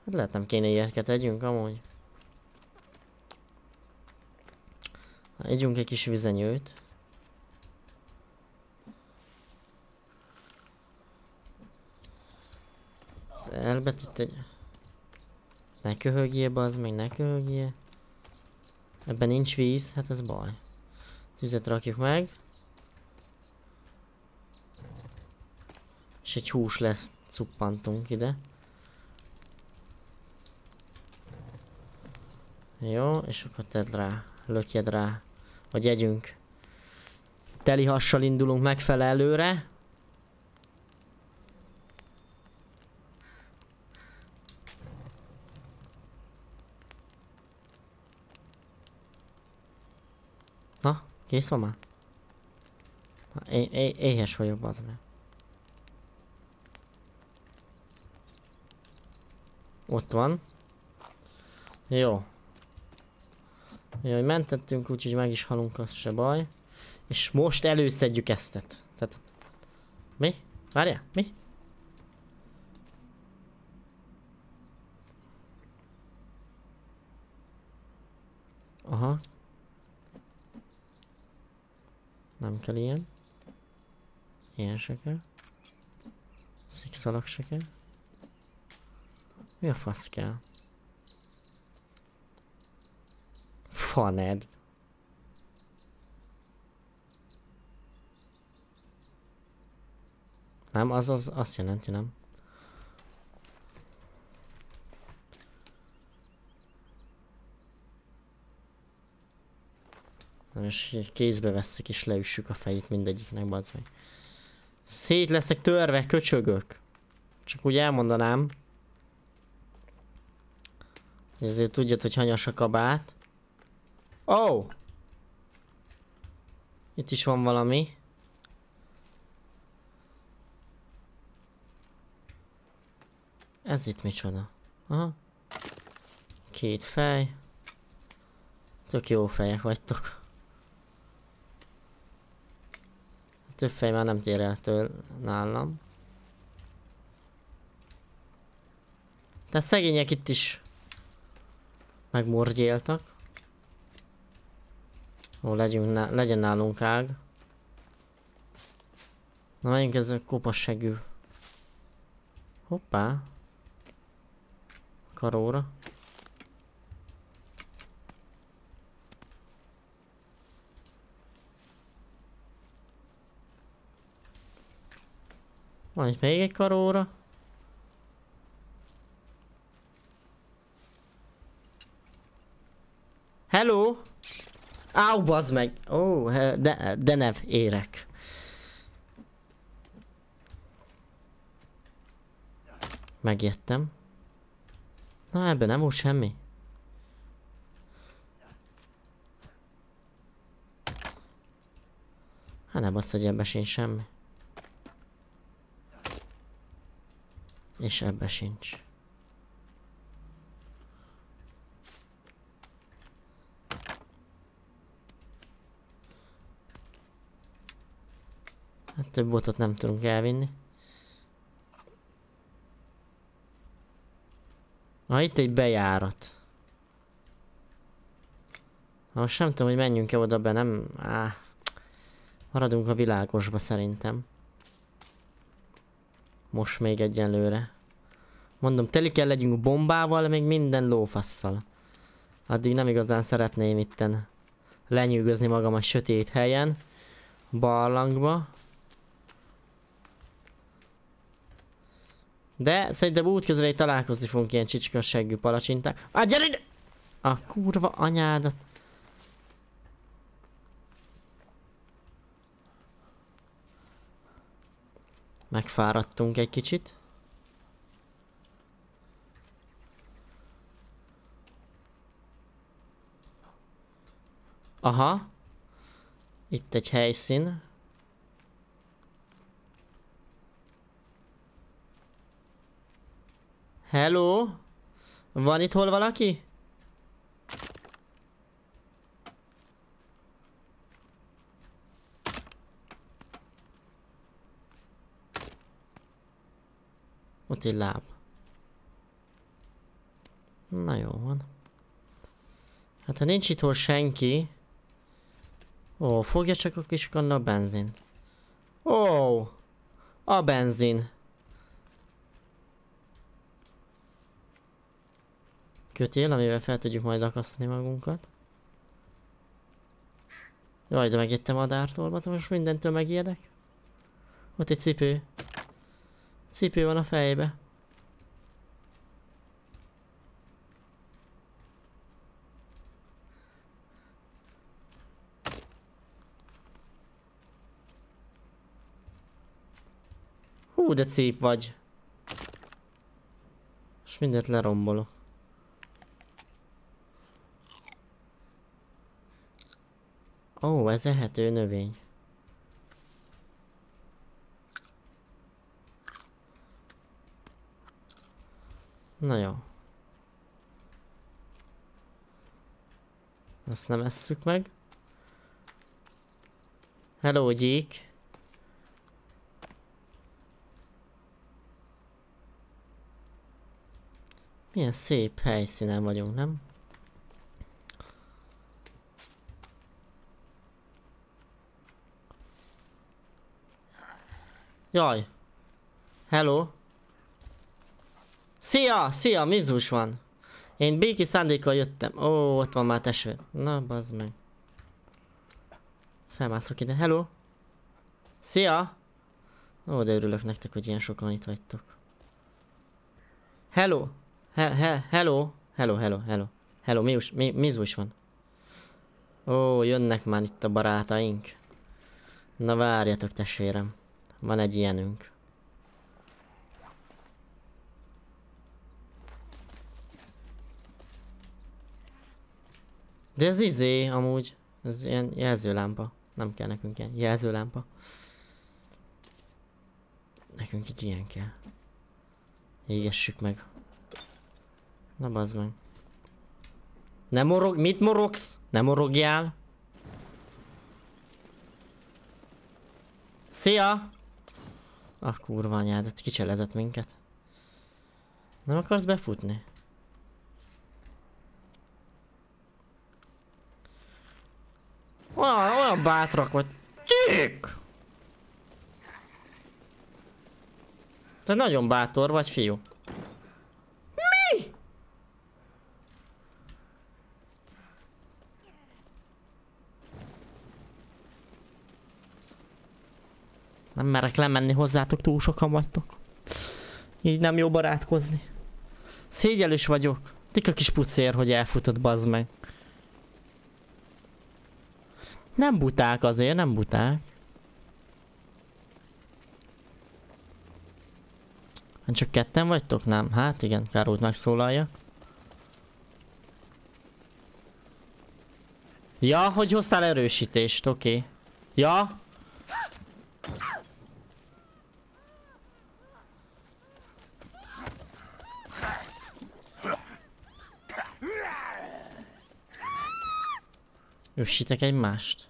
Hát lehet nem kéne ilyetket együnk amúgy. Együnk egy kis vizenyőt. Az elbetűt egy... Ne köhögjél, az meg ne köhögjél. Ebben nincs víz, hát ez baj. Tüzet rakjuk meg. És egy hús lesz, cuppantunk ide. Jó, és akkor tedd rá, lökjed rá, hogy együnk. Teli hassal indulunk megfelelőre. Na, kész van már? É é éhes vagyok, bazd meg. Ott van. Jó. Hogy mentettünk, úgyhogy meg is halunk, az se baj. És most előszedjük eztet. Tehát... Mi? Várjál, mi? Aha. Nem kell ilyen. Ilyen se kell. Szikszalak se kell. Mi a fasz kell? Faned. Nem, az, az azt jelenti, nem? Nem, és kézbe vesszük és leüssük a fejét mindegyiknek, bazd meg. Szét lesznek törve, köcsögök. Csak úgy elmondanám. Ezért tudjad, hogy hanyas a kabát. Oh! Itt is van valami. Ez itt micsoda? Aha. Két fej. Tök jó fejek vagytok. Több fej már nem tér el től nálam. Tehát szegények itt is megmorgyéltak. Ó, legyünk, legyen nálunk ág. Na menjünk ezzel kopasságű. Hoppá. Karóra. Van itt még egy karóra. Hello! Áú, bazd meg! Ó, de, de nev, érek. Megjettem. Na ebben nem volt semmi. Hát nem azt, hogy ebben sincs semmi. És ebbe sincs. Hát több botot nem tudunk elvinni. Na itt egy bejárat. Na most nem tudom, hogy menjünk-e oda be, nem... Áh. Maradunk a világosba szerintem. Most még egyenlőre. Mondom, teli kell legyünk bombával, még minden lófasszal. Addig nem igazán szeretném itten lenyűgözni magam a sötét helyen. Barlangba. De szerintem útközben találkozni fogunk ilyen csicskasságű palacsinták. Ah, gyere ide! A kurva anyádat. Megfáradtunk egy kicsit. Aha. Itt egy helyszín. Hello? Van itt hol valaki? Ott egy láb. Na jó van. Hát ha nincs itt hol senki... Ó, fogja csak a kis kanna a benzin. Ó, a benzin. Kötél, amivel fel tudjuk majd akasztani magunkat. Jaj, de megjettem a dártolbat, most mindentől megijedek. Ott egy cipő. Cipő van a fejbe. Hú, de szép vagy. És mindent lerombolok. Ó, ez ehető növény. Na jó. Azt nem esszük meg. Hello, gyík. Milyen szép helyszínen vagyunk, nem? Jaj. Hello. Szia! Szia! Mizus van. Én béki szándékkal jöttem. Ó, ott van már testvér. Na, bazd meg. Felmászok ide. Hello. Szia! Ó, de örülök nektek, hogy ilyen sokan itt vagytok. Hello. He, he, hello. Hello, hello, hello. Hello, mi, mi, mizus van? Ó, jönnek már itt a barátaink. Na várjatok testvérem. Van egy ilyenünk. De ez izé, amúgy. Ez ilyen jelzőlámpa. Nem kell nekünk ilyen jelzőlámpa. Nekünk itt ilyen kell. Égessük meg. Na bazd meg. Nem morog... Mit morogsz? Nem morogjál? Szia! Ah, kurva anyádat, kicselezett minket. Nem akarsz befutni? Olyan, olyan bátrak vagy. Tyük! Te nagyon bátor vagy, fiú. Mi? Nem merek lemenni hozzátok, túl sokan vagytok. Így nem jó barátkozni. Szégyelős vagyok. Tika kis pucér, hogy elfutott, bazd meg. Nem buták azért, nem buták. Hát csak ketten vagytok? Nem? Hát igen, kár úgy megszólalja. Ja, hogy hoztál erősítést, oké. Okay. Ja? Üssitek egymást.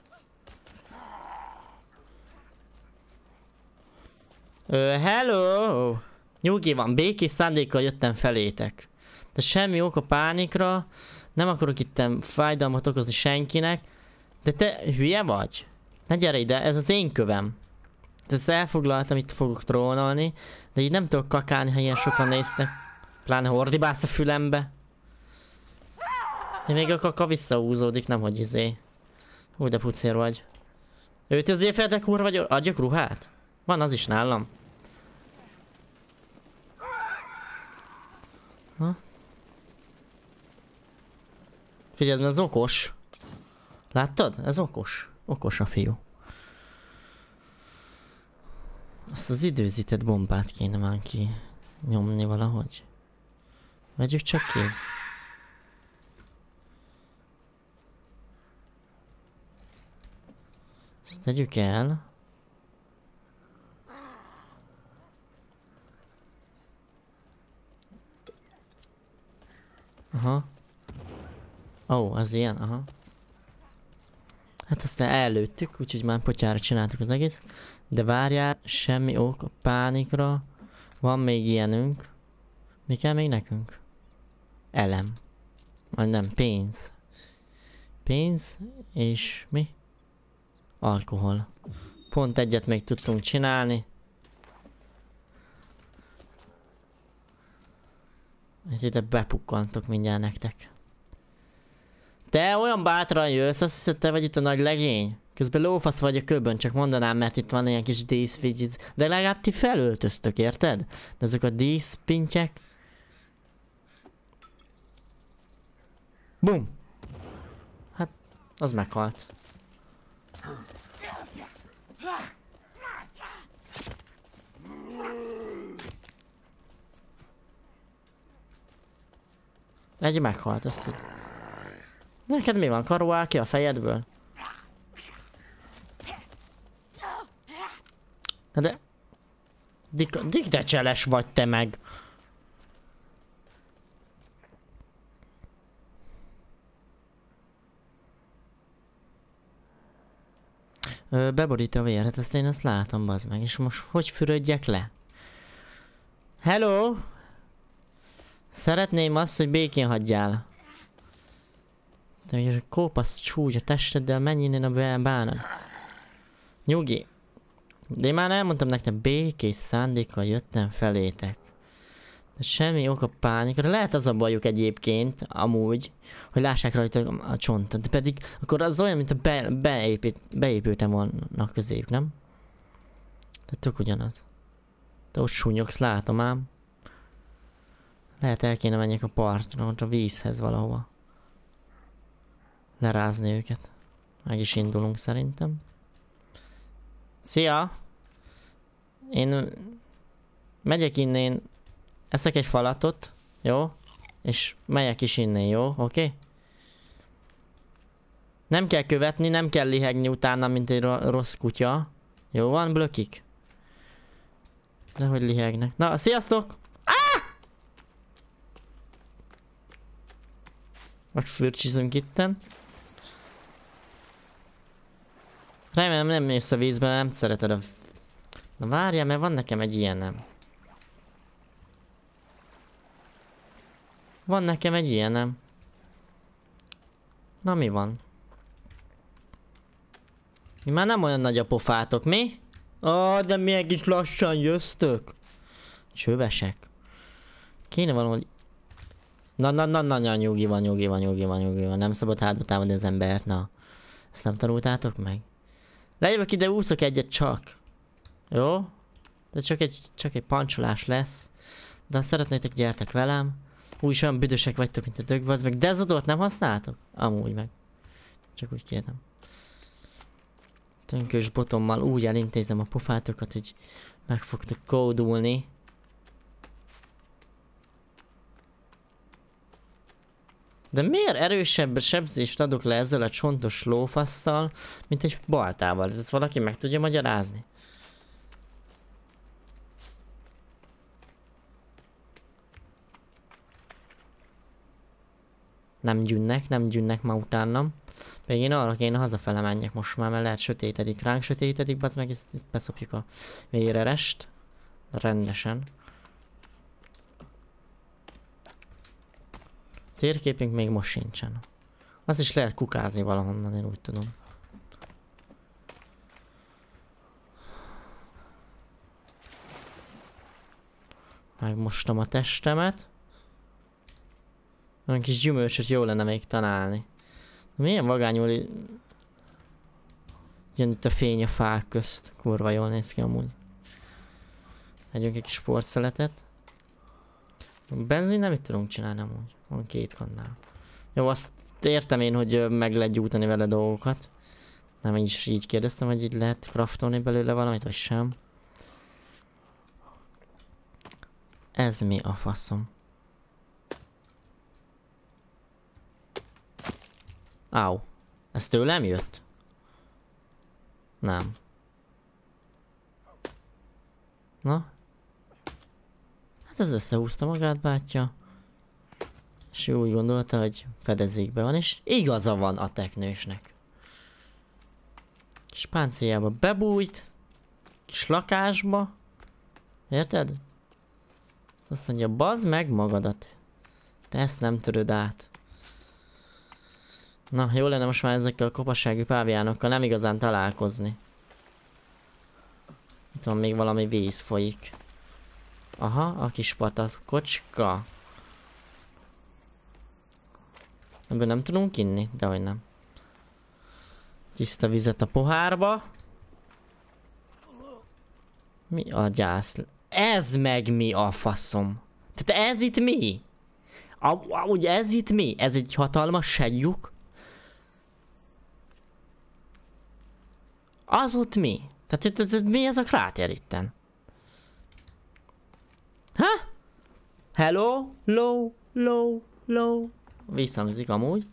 Ö, hello! Nyugi van, békés szándékkal jöttem felétek. De semmi ok a pánikra, nem akarok itt fájdalmat okozni senkinek. De te hülye vagy? Ne gyere ide, ez az én kövem. De ezt elfoglaltam, itt fogok trónolni. De így nem tudok kakálni, ha ilyen sokan néznek. Pláne hordibálsz a fülembe. Én még a kaka visszahúzódik, nem hogy izé. Hú, de pucér vagy. Őt azért feltek kurva, vagy adjak ruhát? Van az is nálam. Na? Figyelj, ez okos. Láttad? Ez okos. Okos a fiú. Azt az időzített bombát kéne már ki nyomni valahogy. Vegyük csak kéz. Ezt tegyük el. Aha. Ó, oh, az ilyen, aha. Hát azt előttük, úgyhogy már potyára csináltuk az egész. De várjál, semmi ok pánikra. Van még ilyenünk. Mi kell még nekünk? Elem. Vagy nem, pénz. Pénz és mi? Alkohol. Pont egyet még tudtunk csinálni. Hát ide bepukkantok mindjárt nektek. Te olyan bátran jössz, azt hiszed te vagy itt a nagy legény? Közben lófasz vagy a köbön, csak mondanám, mert itt van ilyen kis díszfigyid. De legalább ti felöltöztök, érted? De ezek a díszpintyek... Bum! Hát, az meghalt. Egy meghalt, azt tud. Neked mi van? Karó ki a fejedből? Na de... Dik, dik de cseles vagy te meg. Ö, beborít a véret, ezt én ezt látom, bazd meg. És most hogy fürödjek le? Hello? Szeretném azt, hogy békén hagyjál. De hogy kópasz csúcs a testeddel, menj innen a bánad. Nyugi. De én már elmondtam nektek, békés szándékkal jöttem felétek. De semmi ok a pánikra. Lehet az a bajuk egyébként, amúgy, hogy lássák rajta a csontot. De pedig akkor az olyan, mint a be, beépít, beépültem volna közéjük, nem? Tehát tök ugyanaz. De ott súnyogsz, látom ám. Lehet el kéne menjek a partra, ott a vízhez valahova. Lerázni őket. Meg is indulunk szerintem. Szia! Én megyek innen, eszek egy falatot, jó? És megyek is innen, jó? Oké? Okay? Nem kell követni, nem kell lihegni utána, mint egy rossz kutya. Jó van, blökik? De hogy lihegnek. Na, sziasztok! Ah! Most fürcsizünk itten. Remélem nem mész a vízbe, nem szereted a... Na várjál, mert van nekem egy ilyenem. Van nekem egy ilyenem. Na mi van? Mi már nem olyan nagy a pofátok, mi? Ó, oh, de milyen is lassan jöttök. Csövesek. Kéne valahogy... Na, na, na, na, na, nyugi van, nyugi van, nyugi van, nyugi van. Nem szabad hátba támadni az embert, na. Ezt nem tanultátok meg? Lejövök ide, úszok egyet csak. Jó? De csak egy, csak egy pancsolás lesz. De ha szeretnétek, gyertek velem. Úgy is olyan büdösek vagytok, mint a dögvaz, meg dezodort nem használtok? Amúgy meg. Csak úgy kérdem. Tönkös botommal úgy elintézem a pofátokat, hogy meg fogtok kódulni. De miért erősebb sebzést adok le ezzel a csontos lófasszal, mint egy baltával? Ezt valaki meg tudja magyarázni? Nem gyűnnek, nem gyűnnek ma utánam. Pedig én arra kéne hazafele menjek most már, mert lehet sötétedik. Ránk sötétedik, az meg ezt beszopjuk a vérerest. Rendesen. Térképünk még most sincsen. Azt is lehet kukázni valahonnan, én úgy tudom. Megmostam a testemet. Olyan kis gyümölcsöt jó lenne még találni. Milyen vagányul... Jön itt a fény a fák közt. Kurva jól néz ki amúgy. Megyünk egy kis sportszeletet. Benzin nem itt tudunk csinálni amúgy. Van két kannál. Jó, azt értem én, hogy meg lehet gyújtani vele dolgokat. Nem is így kérdeztem, hogy így lehet craftolni belőle valamit, vagy sem. Ez mi a faszom? Áú. Ez tőlem jött? Nem. Na? Ez összehúzta magát, bátya. És ő úgy gondolta, hogy fedezékbe van, és igaza van a teknősnek. Kis páncéljába bebújt, kis lakásba. Érted? Azt mondja, bazd meg magadat. Te ezt nem töröd át. Na, jó lenne most már ezekkel a kopasságú páviánokkal nem igazán találkozni. Itt van még valami víz folyik. Aha, a kis patat kocska. Ebből nem tudunk inni? De hogy nem. Tiszta vizet a pohárba. Mi a gyász? Ez meg mi a faszom? Tehát ez itt mi? Amúgy ez itt mi? Ez egy hatalmas segyük? Az ott mi? Tehát itt, itt, mi ez a kráter itten? Ha? Hello? Low? Low? Low? Visszamzik amúgy.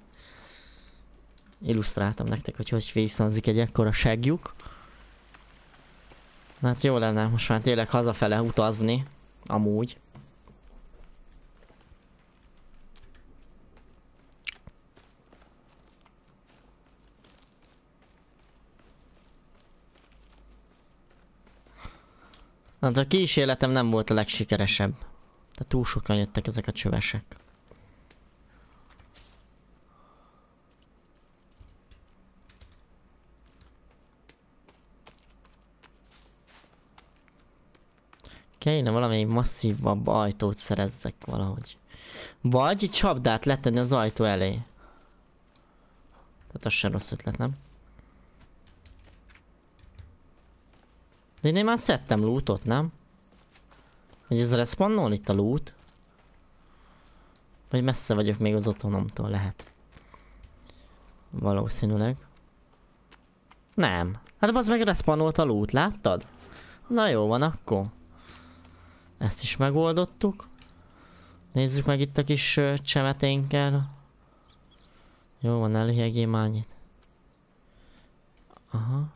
Illusztráltam nektek, hogy hogy visszamzik egy ekkora segjük. Hát jó lenne most már tényleg hazafele utazni. Amúgy. Na, de a kísérletem nem volt a legsikeresebb. De túl sokan jöttek ezek a csövesek. Kéne valami masszívabb ajtót szerezzek valahogy. Vagy csapdát letenni az ajtó elé. Tehát az sem rossz ötlet, nem? De én már szedtem lootot, nem? Hogy ez respawnol itt a loot? Vagy messze vagyok még az otthonomtól, lehet. Valószínűleg. Nem. Hát az meg respawnolt a loot, láttad? Na jó van akkor. Ezt is megoldottuk. Nézzük meg itt a kis uh, csemeténkkel. Jó van, elhiegyél már annyit. Aha.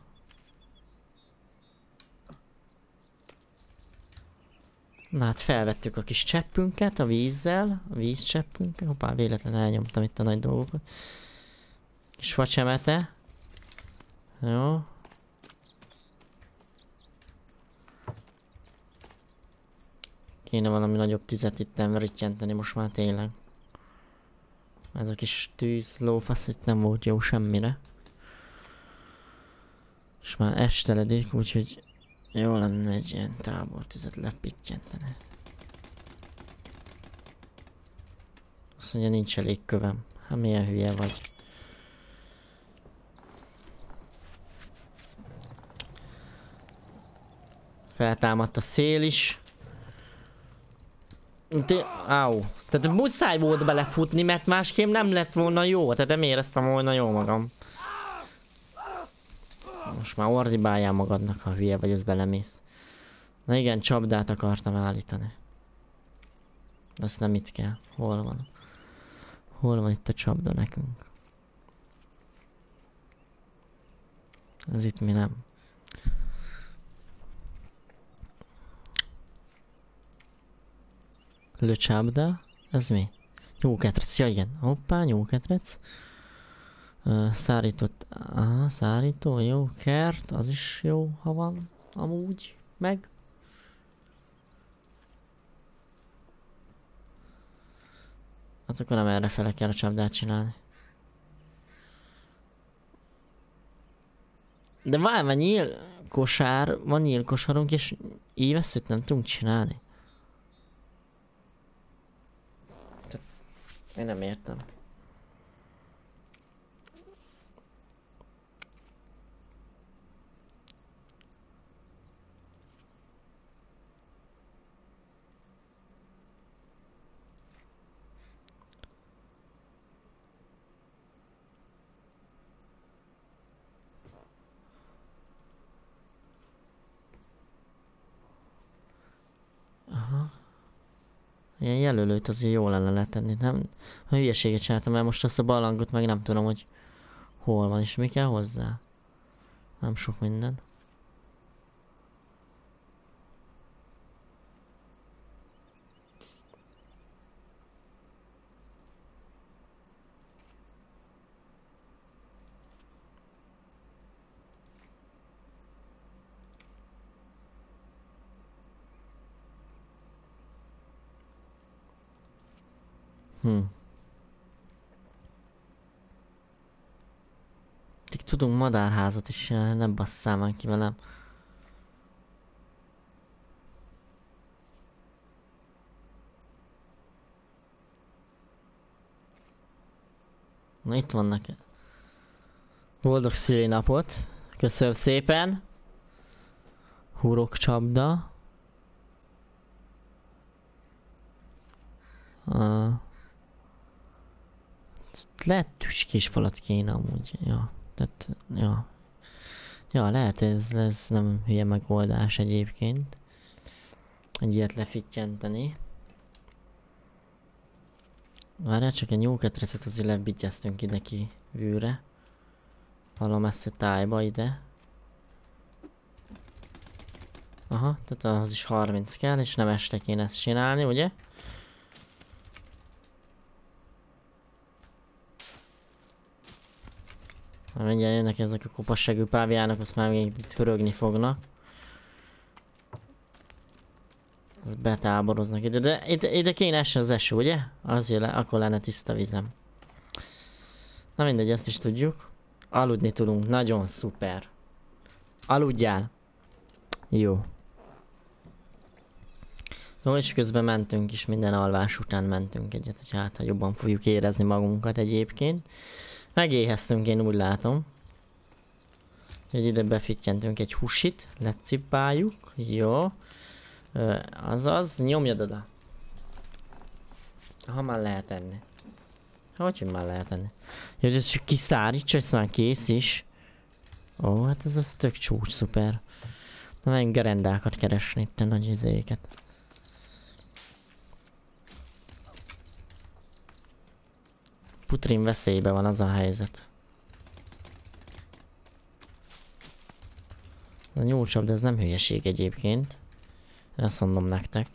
Na hát felvettük a kis cseppünket a vízzel, a vízcseppünket. Hoppá, véletlen elnyomtam itt a nagy dolgokat. Kis facsemete. Jó. Kéne valami nagyobb tüzet itt rittyenteni most már tényleg. Ez a kis tűz, lófasz itt nem volt jó semmire. És már esteledik, úgyhogy jó lenne egy ilyen tábortüzet lepittyenteni. Azt mondja, nincs elég kövem. Hát milyen hülye vagy. Feltámadt a szél is. De, áú. Tehát muszáj volt belefutni, mert másképp nem lett volna jó. Tehát nem éreztem volna jó magam. Most már ordibáljál magadnak, ha hülye vagy, ez belemész. Na igen, csapdát akartam állítani. Azt nem itt kell. Hol van? Hol van itt a csapda nekünk? Ez itt mi nem? Löcsapda? Ez mi? Jó ketrec, ja igen. Hoppá, jó ketrec. Uh, szárított, aha, szárító, jó, kert, az is jó, ha van, amúgy, meg. Hát akkor nem erre fele kell a csapdát csinálni. De várj, van nyíl kosár, van nyíl kosarunk, és éveszőt nem tudunk csinálni. Én nem értem. Ilyen jelölőt azért jó lenne letenni, nem? Ha hülyeséget csináltam, mert most azt a balangot meg nem tudom, hogy hol van, és mi kell hozzá. Nem sok minden. Hm. Tik tudunk madárházat is csinálni, nem basszál már ki velem. Na itt vannak. Boldog szülinapot. Köszönöm szépen. Hurok csapda. Uh lehet tüskés falat kéne amúgy, ja. Tehát, ja. Ja, lehet ez, ez nem hülye megoldás egyébként. Egy ilyet lefittyenteni. Várjál, csak egy nyúlketrecet azért lebigyeztünk ide ki vűre. Vala messze tájba ide. Aha, tehát az is 30 kell, és nem este kéne ezt csinálni, ugye? Ha mindjárt jönnek ezek a kopasságú páviának, azt már még itt hörögni fognak. Az betáboroznak ide, de ide, ide kéne essen az eső, ugye? Azért le, akkor lenne tiszta vizem. Na mindegy, ezt is tudjuk. Aludni tudunk, nagyon szuper. Aludjál. Jó. Jó, és közben mentünk is, minden alvás után mentünk egyet, hogy hát ha jobban fogjuk érezni magunkat egyébként. Megéheztünk, én úgy látom. Hogy ide befittyentünk egy husit, lecipáljuk, jó. Ö, azaz, nyomjad oda. Ha már lehet enni. Hogy, hogy már lehet enni? Jó, hogy ez csak kiszárítsa, ez már kész is. Ó, hát ez az tök csúcs, szuper. Na menjünk gerendákat keresni itt a nagy izéket. Putrin veszélybe van az a helyzet. A nyúlcsap, de ez nem hülyeség egyébként. Ezt mondom nektek.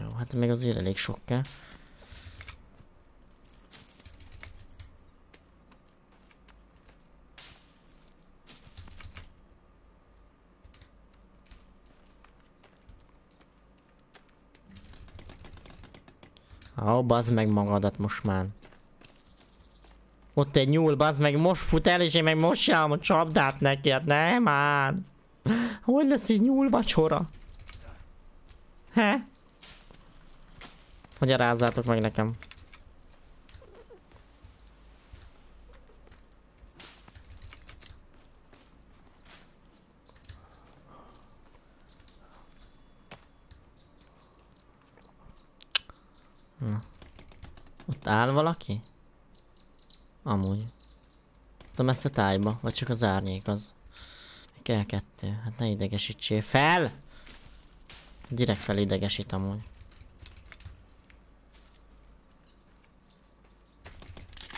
Jó, hát még azért elég sok kell. Ó, bazd meg magadat most már. Ott egy nyúl, bazd meg, most fut el, és én meg most sem a csapdát neki, hát nem már. Hogy lesz így nyúl vacsora? He? Magyarázzátok meg nekem. Ott áll valaki? Amúgy. A messze tájba, vagy csak az árnyék az. Kell kettő, hát ne idegesítsél fel! Direkt fel idegesít amúgy.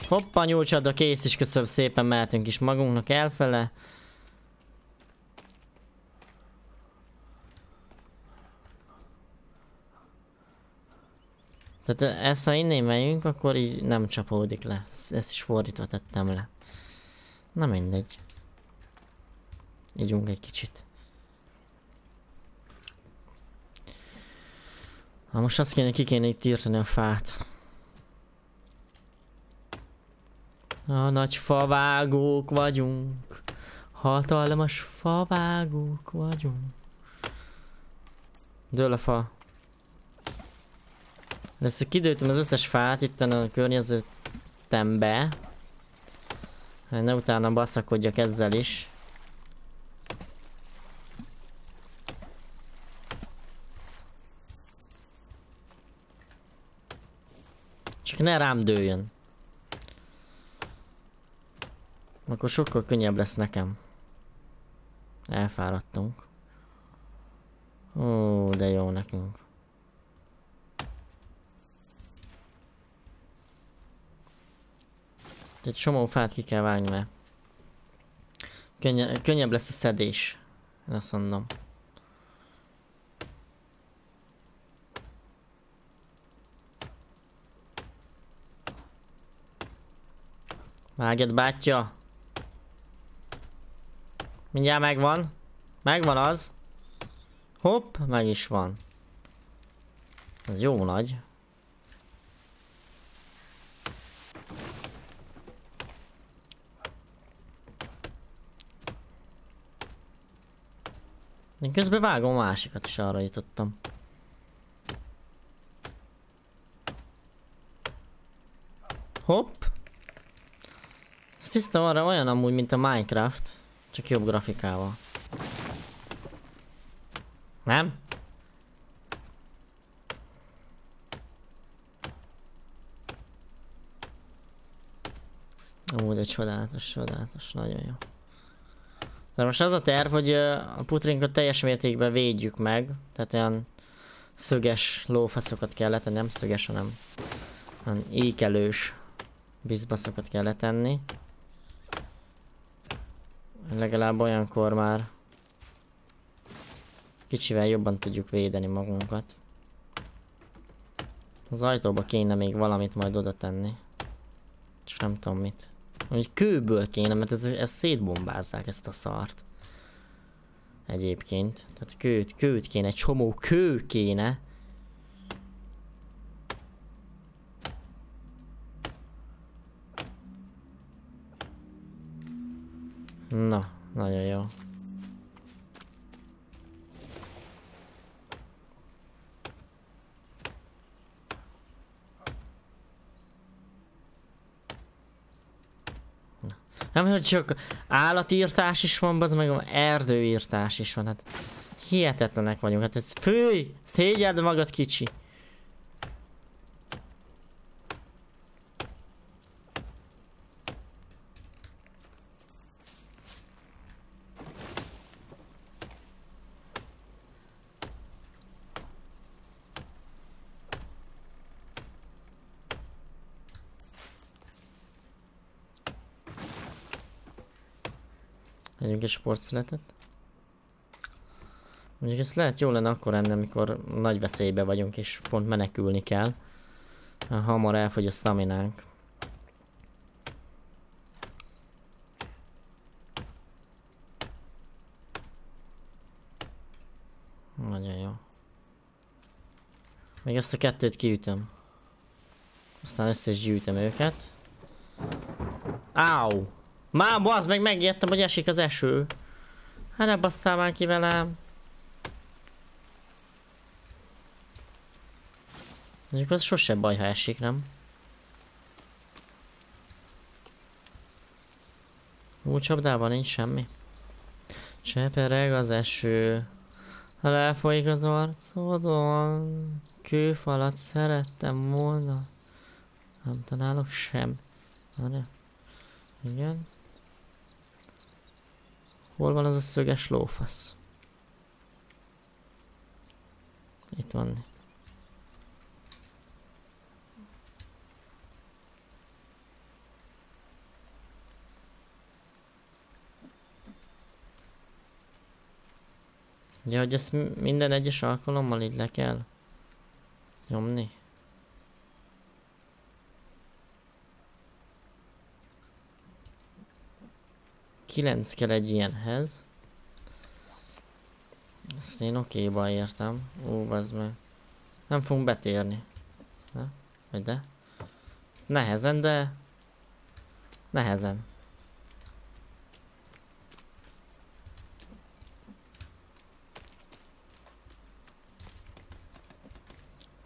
Hoppa, nyúlcsadda kész is, köszönöm szépen, mehetünk is magunknak elfele. Tehát ezt ha innen megyünk, akkor így nem csapódik le. Ezt is fordítva tettem le. Na mindegy. Ígyunk egy kicsit. Ha most azt kéne, ki kéne itt írtani a fát. A nagy favágók vagyunk. Hatalmas favágók vagyunk. Dől a fa. Hogy kidőltem az összes fát itt a környezetembe. Hát ne utána baszakodjak ezzel is. Csak ne rám dőljön. Akkor sokkal könnyebb lesz nekem. Elfáradtunk. Ó, de jó nekünk. Egy csomó fát ki kell vágni, mert könnye, könnyebb lesz a szedés. Azt mondom. Vágjad, bátya! Mindjárt megvan. Megvan az. Hopp, meg is van. Ez jó nagy. Én közben vágom másikat is arra jutottam. Hopp. Ez tiszta arra olyan amúgy, mint a Minecraft. Csak jobb grafikával. Nem? Ó, de csodálatos, csodálatos, nagyon jó. De most az a terv, hogy a putrinkat teljes mértékben védjük meg, tehát olyan szöges lófaszokat kell letenni, nem szöges, hanem olyan ékelős bizbaszokat kell letenni. Legalább olyankor már kicsivel jobban tudjuk védeni magunkat. Az ajtóba kéne még valamit majd oda tenni. Csak nem tudom mit. Hogy kőből kéne, mert ez, ez szétbombázzák ezt a szart. Egyébként. Tehát kőt, kőt kéne, csomó kő kéne. Na, nagyon jó. Nem, hogy csak állatírtás is van, az meg erdőírtás is van. Hát hihetetlenek vagyunk. Hát ez főj! Szégyeld magad kicsi! Egy sportszületet. Mondjuk ez lehet jó lenne akkor ennem, amikor nagy veszélybe vagyunk és pont menekülni kell. Hamar elfogy a staminánk. Nagyon jó. Még ezt a kettőt kiütöm. Aztán össze is gyűjtöm őket. Áú! Már az meg megijedtem, hogy esik az eső. Hát ne basszál már ki velem. Mondjuk az sose baj, ha esik, nem? Úgy csapdában nincs semmi. Csepereg az eső. Ha lefolyik az arcodon, kőfalat szerettem volna. Nem találok sem. Igen. Hol van az a szöges lófasz? Itt van. Ugye, hogy ezt minden egyes alkalommal így le kell nyomni? Kilenc kell egy ilyenhez. Ezt én okéba értem. Ó, az meg. Nem fogunk betérni. Na, vagy de? Nehezen, de... Nehezen.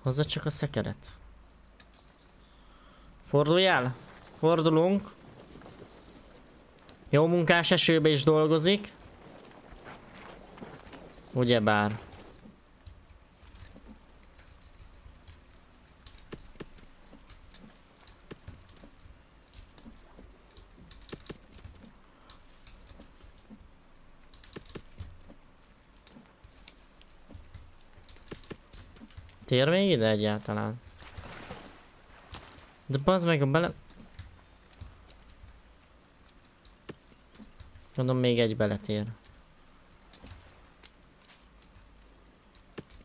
Hozza csak a szekeret. Forduljál! Fordulunk. Jó munkás esőbe is dolgozik. Ugyebár. Tér még ide egyáltalán? De bazd meg, a bele... Mondom, még egy beletér.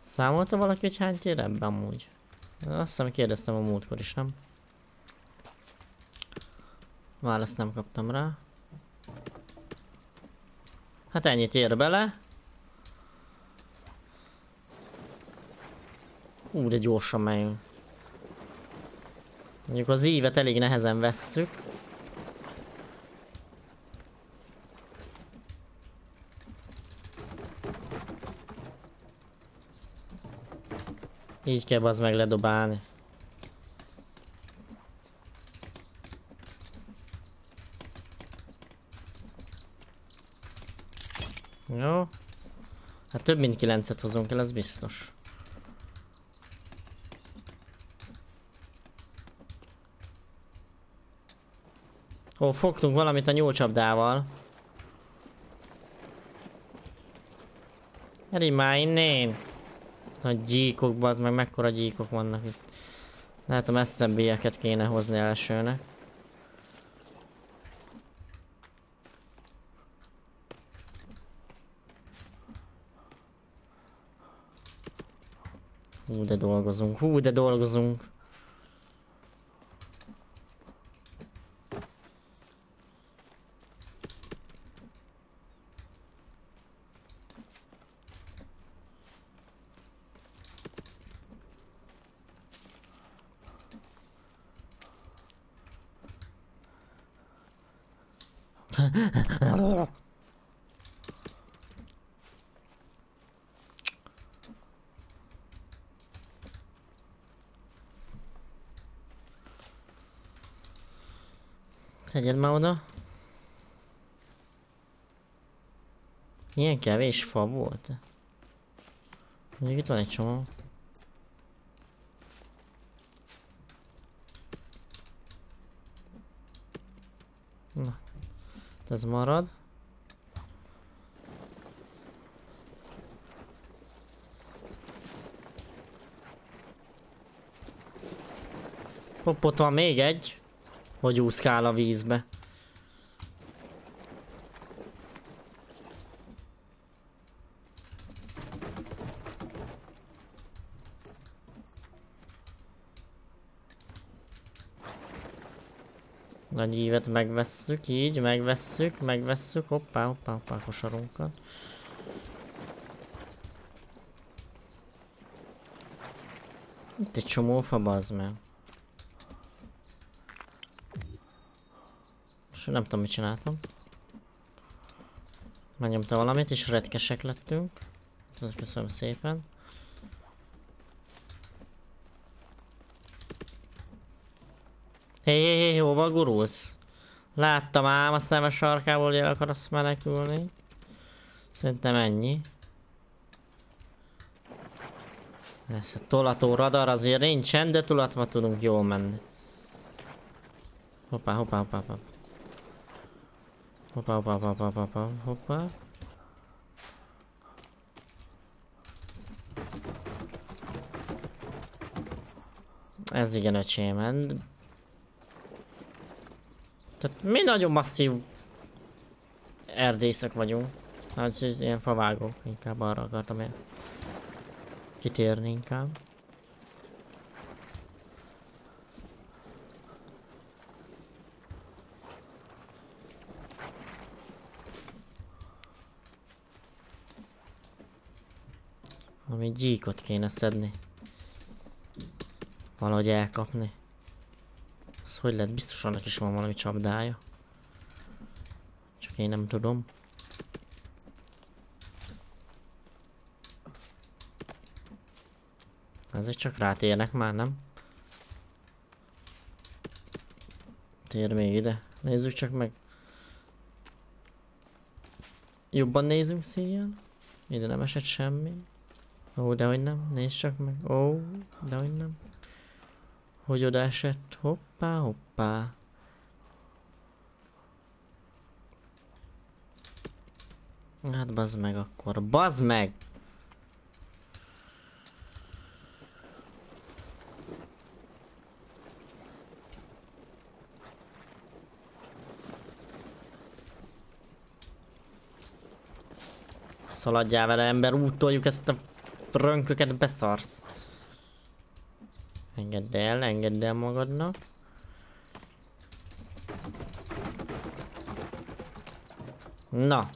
Számolta valaki, hogy hány tér ebben amúgy? Azt hiszem kérdeztem a múltkor is, nem? Választ nem kaptam rá. Hát ennyit ér bele. Ú, de gyorsan megyünk. Mondjuk az ívet elég nehezen vesszük. Így kell az meg ledobálni. Jó. Hát több mint kilencet hozunk el, az biztos. Ó, fogtunk valamit a nyúlcsapdával. Már innen! Nagy gyíkok, az meg mekkora gyíkok vannak itt. Lehet a messzebbieket kéne hozni elsőnek. Hú, de dolgozunk, hú, de dolgozunk. Tegyed már oda. Ilyen kevés fa volt. Mondjuk itt van egy csomó. Na, ez marad. Hopp, ott van még egy hogy úszkál a vízbe. Nagy ívet megvesszük, így, megvesszük, megvesszük, hoppá, hoppá, hoppá, kosarunkat. Itt egy csomó fa, bazd meg. nem tudom mit csináltam. Megnyomta valamit és retkesek lettünk. Köszönöm szépen. Hé, hé, hé, hova gurulsz? Láttam ám a szemes sarkából, el akarsz menekülni. Szerintem ennyi. Ez a tolató radar azért nincsen, de tulatva tudunk jól menni. Hoppá, hoppá, hoppá, hoppá. Hoppá, hoppá, hoppá, hoppá, hoppá, hoppá. Ez igen öcsém, tehát mi nagyon masszív erdészek vagyunk. Hát ez ilyen favágók, inkább arra akartam el kitérni inkább. Valami gyíkot kéne szedni. Valahogy elkapni. Hogy lehet? Biztos annak is van valami csapdája. Csak én nem tudom. Ezek csak rátérnek már, nem? Tér még ide. Nézzük csak meg. Jobban nézünk széjjel. Ide nem esett semmi. Ó, de hogy nem. Nézd csak meg. Ó, de hogy nem. Hogy oda esett. Hoppá, hoppá. Hát bazd meg akkor. Bazd meg! Szaladjál vele ember, útoljuk ezt a rönköket, beszarsz. Engedd el, engedd el magadnak. Na.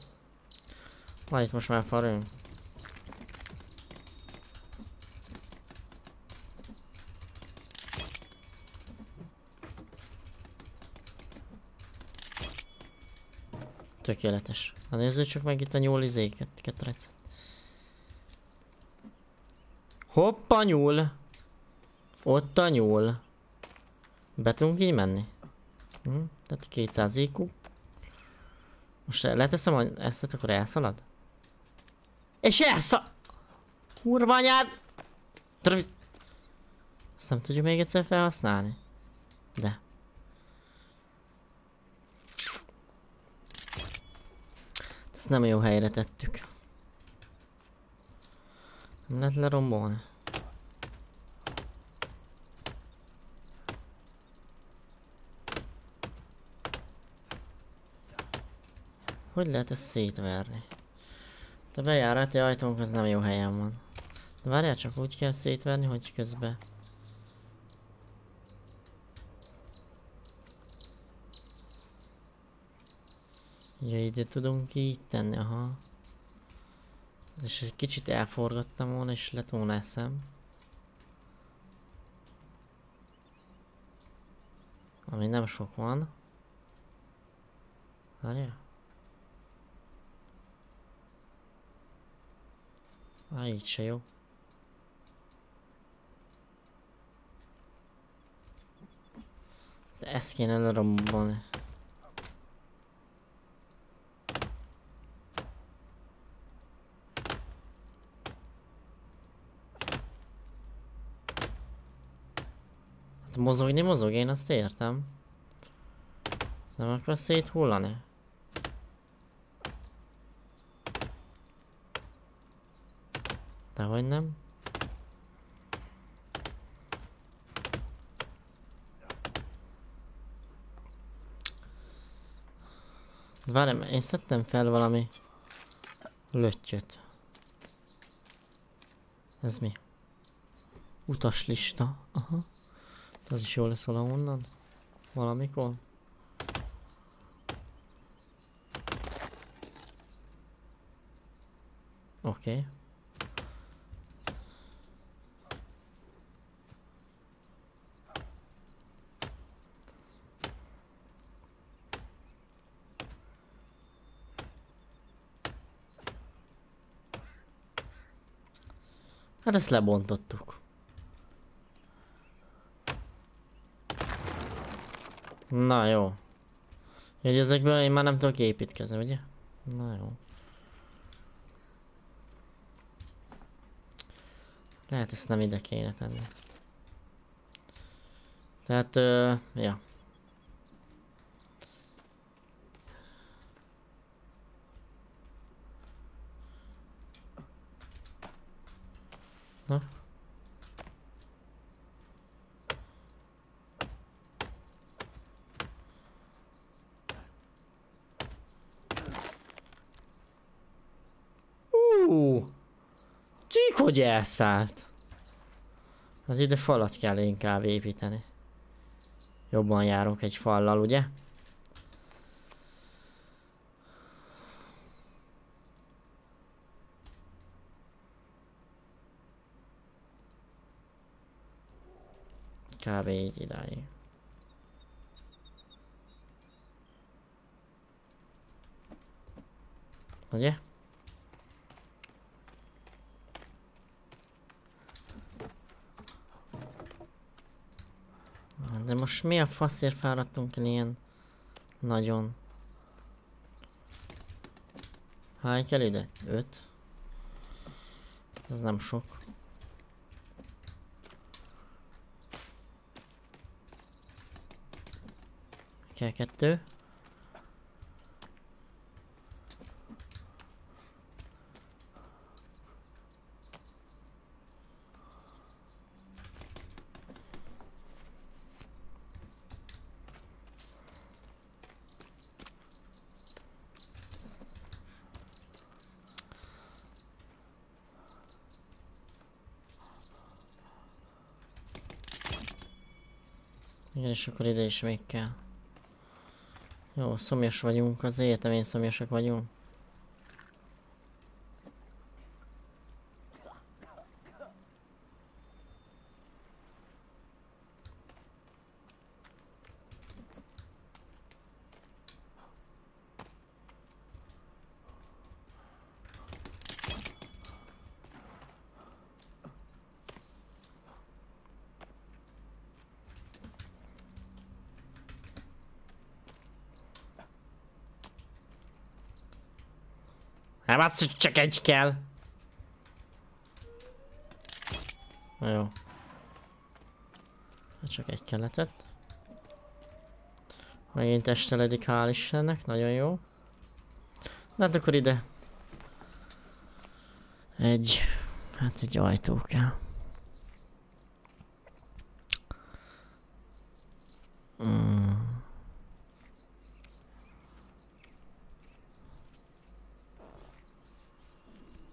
Van itt most már farünk. Tökéletes. Na nézzük csak meg itt a nyúl izéket, ketrecet. Hoppa nyúl! Ott a nyúl. Be tudunk így menni? Hm? Tehát 200 IQ. Most leteszem a ezt, akkor elszalad? És elszalad! Kurva anyád! Ezt nem tudjuk még egyszer felhasználni? De. Ezt nem jó helyre tettük. Nem lehet lerombolni. Hogy lehet ezt szétverni? A bejárati ajtónk az nem jó helyen van. De várjál, csak úgy kell szétverni, hogy közben... Ja, ide tudunk így tenni, aha. És egy kicsit elforgattam volna, és lett volna eszem. Ami nem sok van. Várjál. Á, így se jó. De ezt kéne lerombolni. Hát mozogni mozog, én azt értem. Nem akar széthullani? Dehogy nem. Várj, én szedtem fel valami löttyöt. Ez mi? Utaslista. Aha. Az is jó lesz valahonnan. Valamikor. Oké. Okay. Hát ezt lebontottuk. Na jó. Hogy ezekből én már nem tudok építkezni, ugye? Na jó. Lehet ezt nem ide kéne tenni. Tehát, uh, ja. Na. Csík, hogy elszállt. Az ide falat kell inkább építeni. Jobban járunk egy fallal, ugye? Kb. így idáig. Ugye? De most mi a faszért fáradtunk el ilyen nagyon? Hány kell ide? Öt? Ez nem sok. Kell kettő. És akkor ide is még kell. Jó, szomjas vagyunk, az én szomjasak vagyunk. Hogy csak egy kell. Na jó. Csak egy kelletet. Megint esteledik, hál' Istennek, nagyon jó. Na hát akkor ide. Egy... Hát egy ajtó kell. Mm.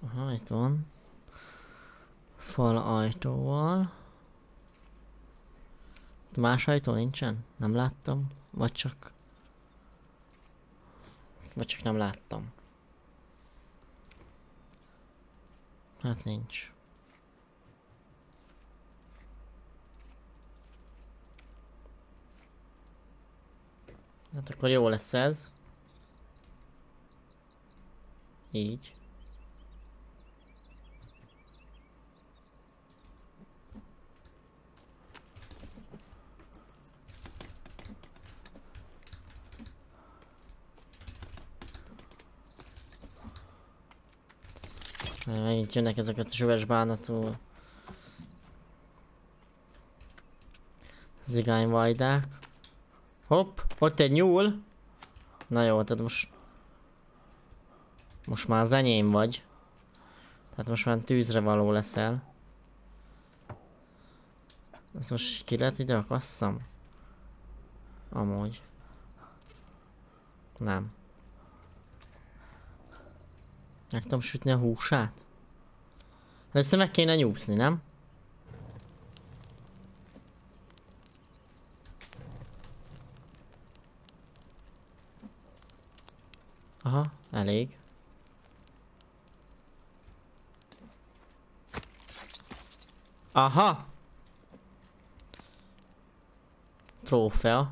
Aha, itt van. Fal ajtóval. Más ajtó nincsen? Nem láttam? Vagy csak... Vagy csak nem láttam. Hát nincs. Hát akkor jó lesz ez. Így. Itt jönnek ezek a csöves bánatú zigányvajdák. Hopp, ott egy nyúl. Na jó, tehát most... Most már az enyém vagy. Tehát most már tűzre való leszel. Ezt most ki lehet ide akasszam? Amúgy. Nem. Meg tudom sütni a húsát? Először meg kéne nyúszni, nem? Aha, elég. Aha! Trófea.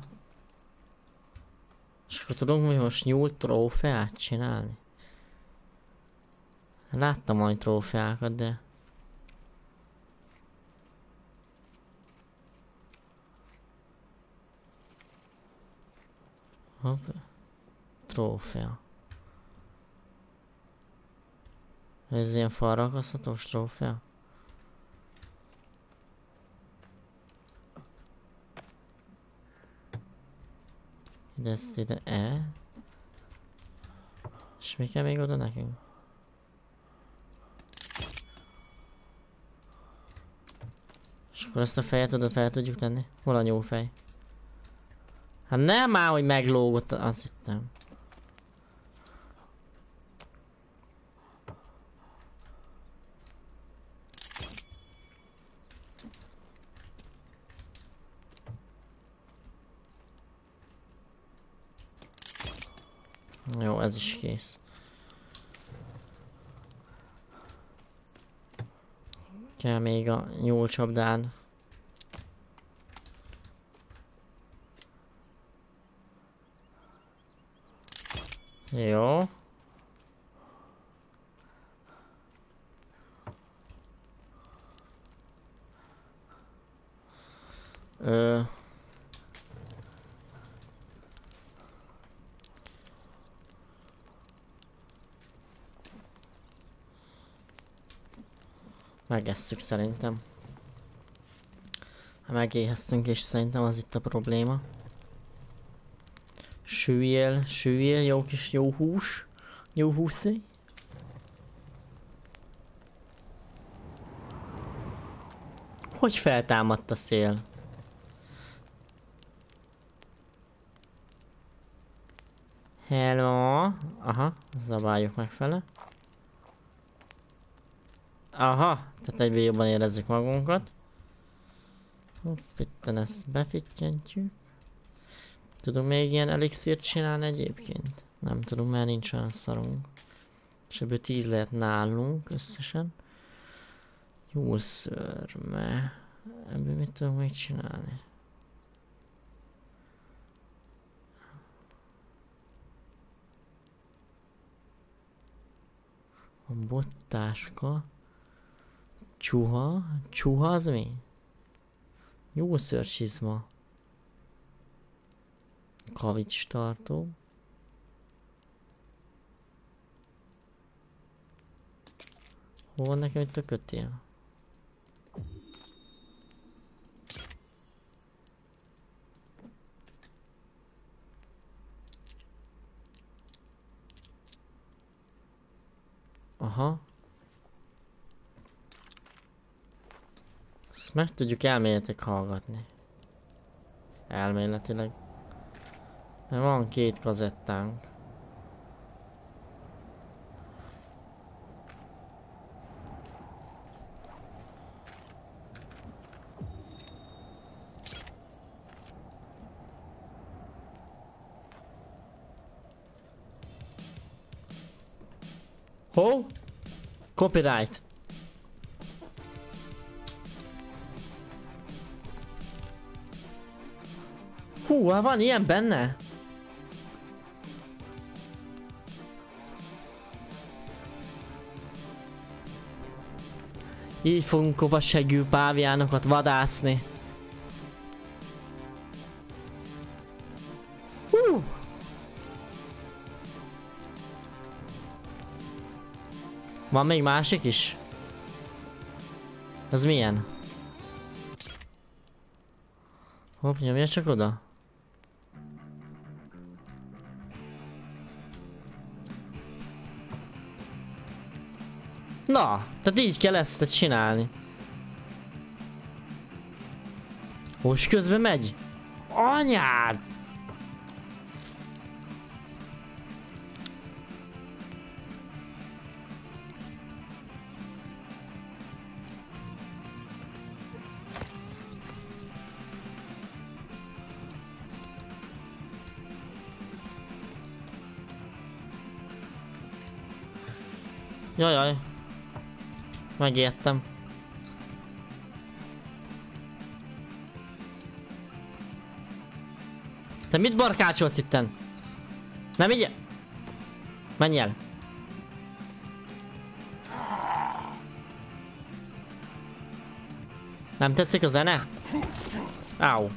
És akkor tudunk mi most nyúlt trófeát csinálni? Láttam majd trófeákat, de... Hopp. Trófea. Ez ilyen falrakasztatós trófea? Ide ezt ide E. És mi kell még oda nekünk? Akkor ezt a fejet oda fel tudjuk tenni? Hol a nyúlfej? Hát nem már, hogy meglógott, azt hittem. Jó, ez is kész. Kell még a nyúlcsapdán. Jó. Ö... Megesszük szerintem. Megéheztünk és szerintem az itt a probléma. Sűjél, sűjél, jó kis jó hús. Jó húszi. Hogy feltámadt a szél? Hello. Aha, zabáljuk megfele. Aha, tehát egyben jobban érezzük magunkat. Hopp, itt ezt befittyentjük. Tudunk még ilyen elixírt csinálni egyébként? Nem tudom, mert nincs olyan szarunk. És ebből 10 lehet nálunk összesen. Jó szörme. Ebből mit tudunk még csinálni? A bottáska. Csuha? Csuha az mi? Jó szörcsizma. Kavics tartó. Hol van nekem itt a kötél? Aha. Ezt meg tudjuk elméletek hallgatni. Elméletileg. Van két kazettánk. Ho? Copyright. Hú, hát van ilyen benne? Így fogunk kovasseggű páviánokat vadászni. Hú! Van még másik is? Ez milyen? Hopp, nyomja csak oda. Na, tehát így kell ezt csinálni. Most közben megy? Anyád! Jajaj. Megijedtem. Te mit barkácsolsz itten? Nem így? Menj el. Nem tetszik a zene? Áú.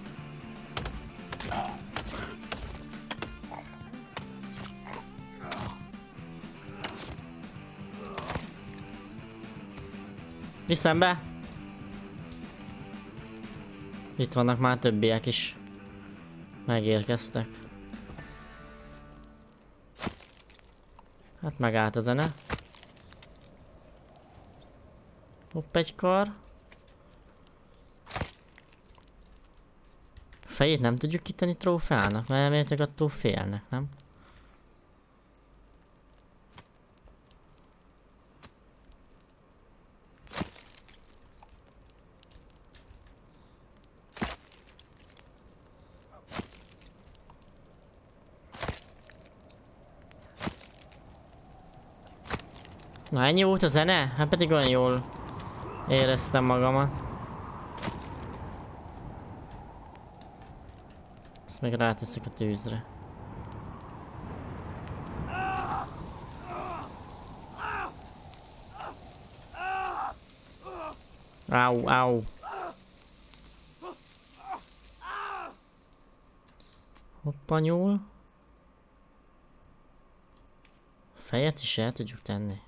Viszem be. Itt vannak már többiek is. Megérkeztek. Hát megállt a zene. Hopp egy kar. Fejét nem tudjuk kitenni trófeának, mert elméletileg attól félnek, nem? Mennyi volt a zene? Hát pedig olyan jól éreztem magamat. Ezt meg ráteszek a tűzre. Au, au. Hoppa nyúl. Fejet is el tudjuk tenni.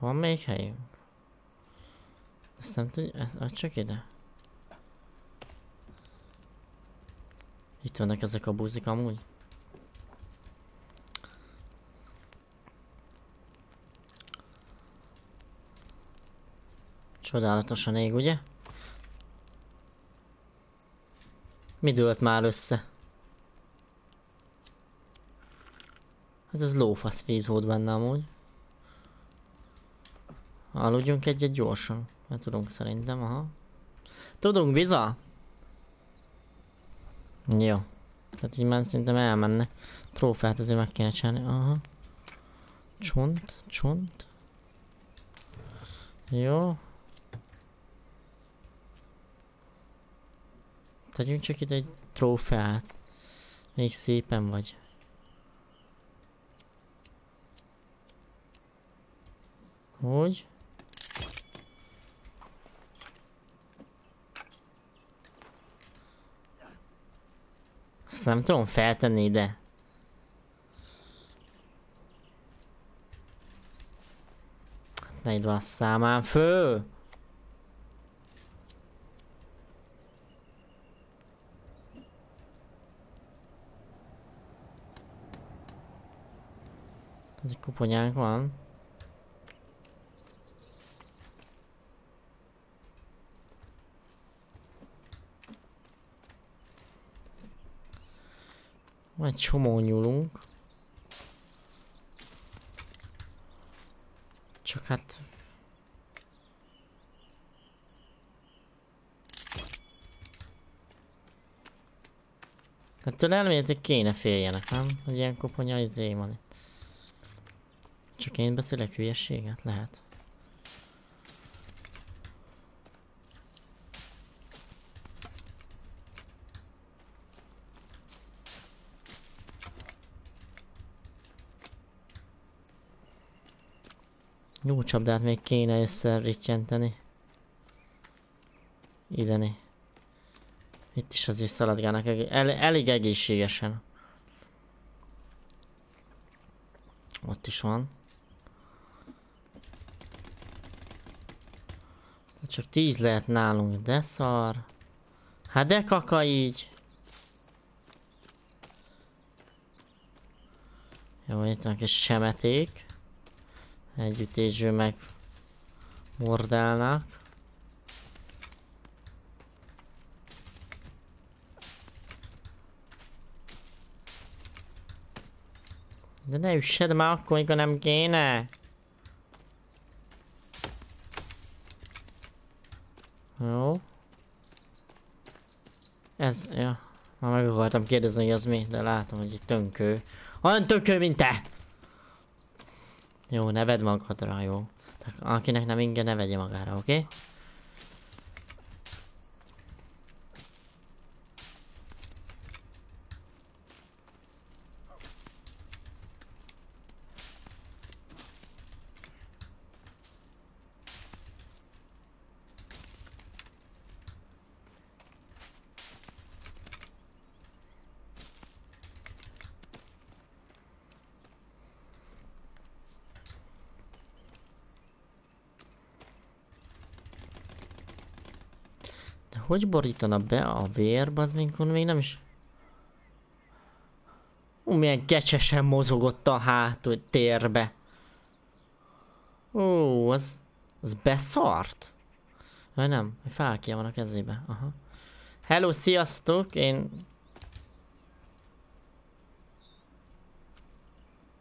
Van még helyünk? Ezt nem tudja, csak ide. Itt vannak ezek a buzik amúgy. Csodálatosan ég, ugye? Mi dőlt már össze? Hát ez lófasz víz volt benne amúgy. Aludjunk egyet gyorsan. Mert tudunk szerintem, aha. Tudunk, biza? Jó. Tehát így már szerintem elmenne. Trófát azért meg kéne csinálni. Aha. Csont, csont. Jó. Tegyünk csak itt egy trófeát. Még szépen vagy. Hogy? Azt nem tudom feltenni ide. Ne itt van számán! Ez egy kuponyánk van. Egy csomó nyúlunk. Csak hát... Hát tőle elméletek kéne féljenek, nem? Hogy ilyen koponya izé van. Csak én beszélek hülyességet? Lehet. Jó csapdát még kéne összerítjenteni. Ideni. Itt is azért szaladgálnak el, elég egészségesen. Ott is van. Csak tíz lehet nálunk, de szar. Hát de kaka így. Jó, itt van kis semeték. Együttésből meg mordálnak. De ne üssed már akkor, amikor nem kéne. Jó. Ez, ja. Már meg akartam kérdezni, hogy az mi, de látom, hogy egy tönkő. Olyan tönkő, mint te! Jó, ne vedd magadra, jó. Tehát akinek nem inge, ne vegye magára, oké? Okay? Hogy borítana be a vérbe, az még, még nem is... Ú, milyen kecsesen mozogott a hátul térbe. Ó, az... Az beszart? Vagy nem? Fákja van a kezébe. Aha. Hello, sziasztok! Én...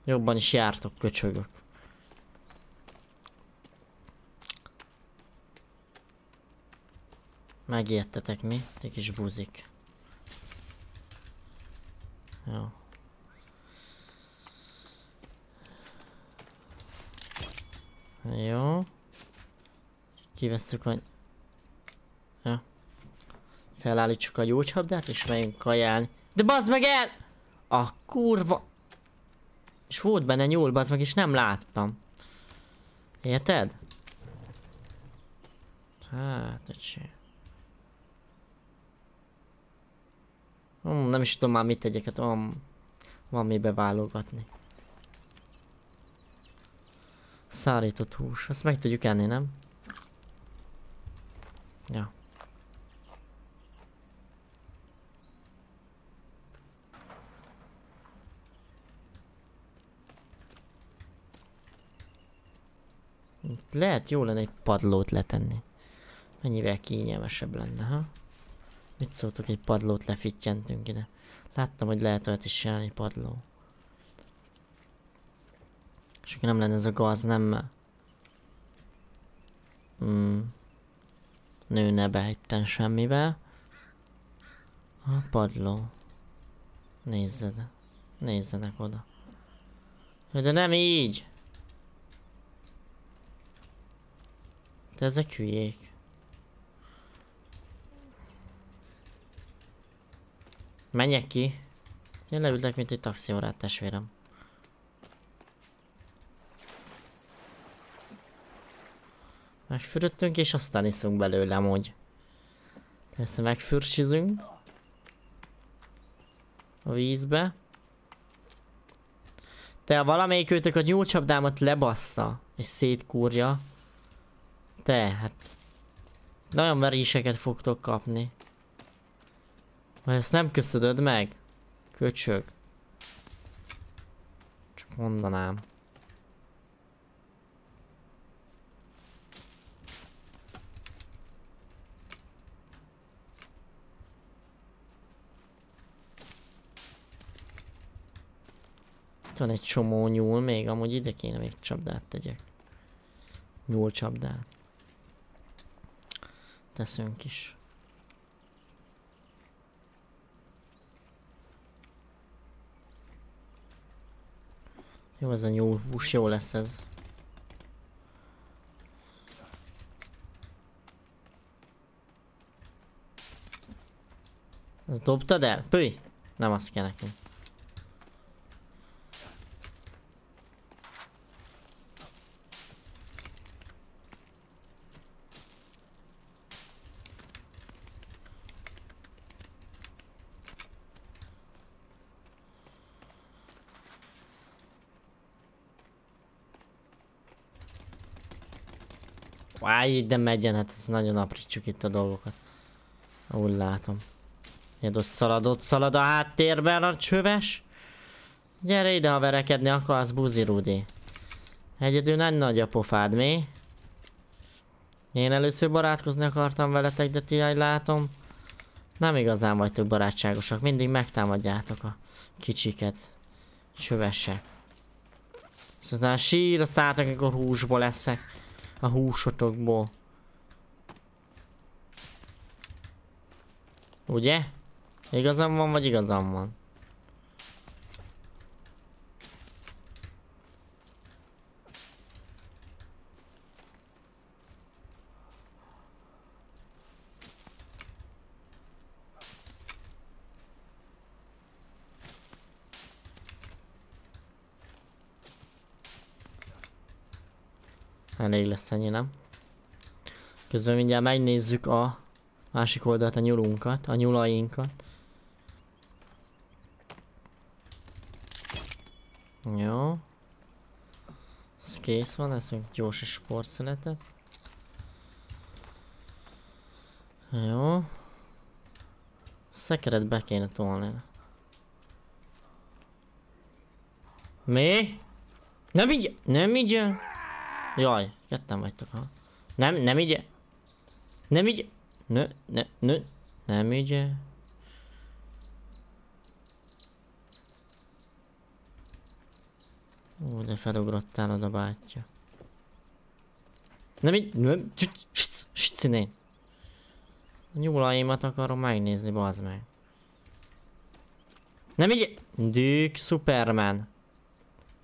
Jobban is jártok, köcsögök. Megijedtetek mi? Egy kis buzik. Jó. Jó. Kivesszük a... Ja. Felállítsuk a gyógycsapdát és megyünk kajálni. De bazd meg el! A kurva... És volt benne nyúl, bazd meg, és nem láttam. Érted? Hát, öcsém. Hmm, nem is tudom már mit tegyek, hát van, van mibe válogatni. Szárított hús, ezt meg tudjuk enni, nem? Ja. Lehet jó lenne egy padlót letenni. Mennyivel kényelmesebb lenne, ha? Mit szóltok, egy padlót lefittyentünk ide. Láttam, hogy lehet olyat is csinálni padló. És nem lenne ez a gaz, nem... Hmm. Nőne be semmivel. A padló. Nézzed. Nézzenek oda. De nem így! De ezek hülyék. Menjek ki. Én leültek, mint egy taxiórát, testvérem. Megfürödtünk, és aztán iszunk belőle amúgy. Ezt megfürsizünk. A vízbe. Te valamelyik őtök a nyúlcsapdámat lebassza, és szétkúrja. Te, hát... Nagyon veréseket fogtok kapni. Ha ezt nem köszönöd meg? Köcsög. Csak mondanám. Itt van egy csomó nyúl még, amúgy ide kéne még csapdát tegyek. Nyúl csapdát. Teszünk is. Jó, ez a nyúl hús, jó lesz ez. Ezt dobtad el? Püj! Nem azt kell nekünk. Áj, ide megyen, hát ez nagyon aprítsuk itt a dolgokat. Úgy látom. Egy szalad, ott szalad a háttérben a csöves. Gyere ide, ha verekedni akarsz, buzi Rudi. Egyedül nem nagy a pofád, mi? Én először barátkozni akartam veletek, de ti látom. Nem igazán vagytok barátságosak, mindig megtámadjátok a kicsiket. Csövesek. Szóval sír a szálltak, amikor húsból leszek a húsotokból. Ugye? Igazam van, vagy igazam van? Elég lesz ennyi, nem? Közben mindjárt megnézzük a másik oldalt a nyulunkat, a nyulainkat. Jó. Ez kész van, eszünk gyors és sportszeletet. Jó. Szekeret be kéne tolni. Mi? Nem így, nem így. Jaj, ketten vagytok, ha. Nem, nem így. Nem így. Nö, ne, nö, nem így. Ó, de felugrottál oda bátyja. Nem így, nem, színén. A nyúlaimat akarom megnézni, bazd meg. Nem így, Dük Superman.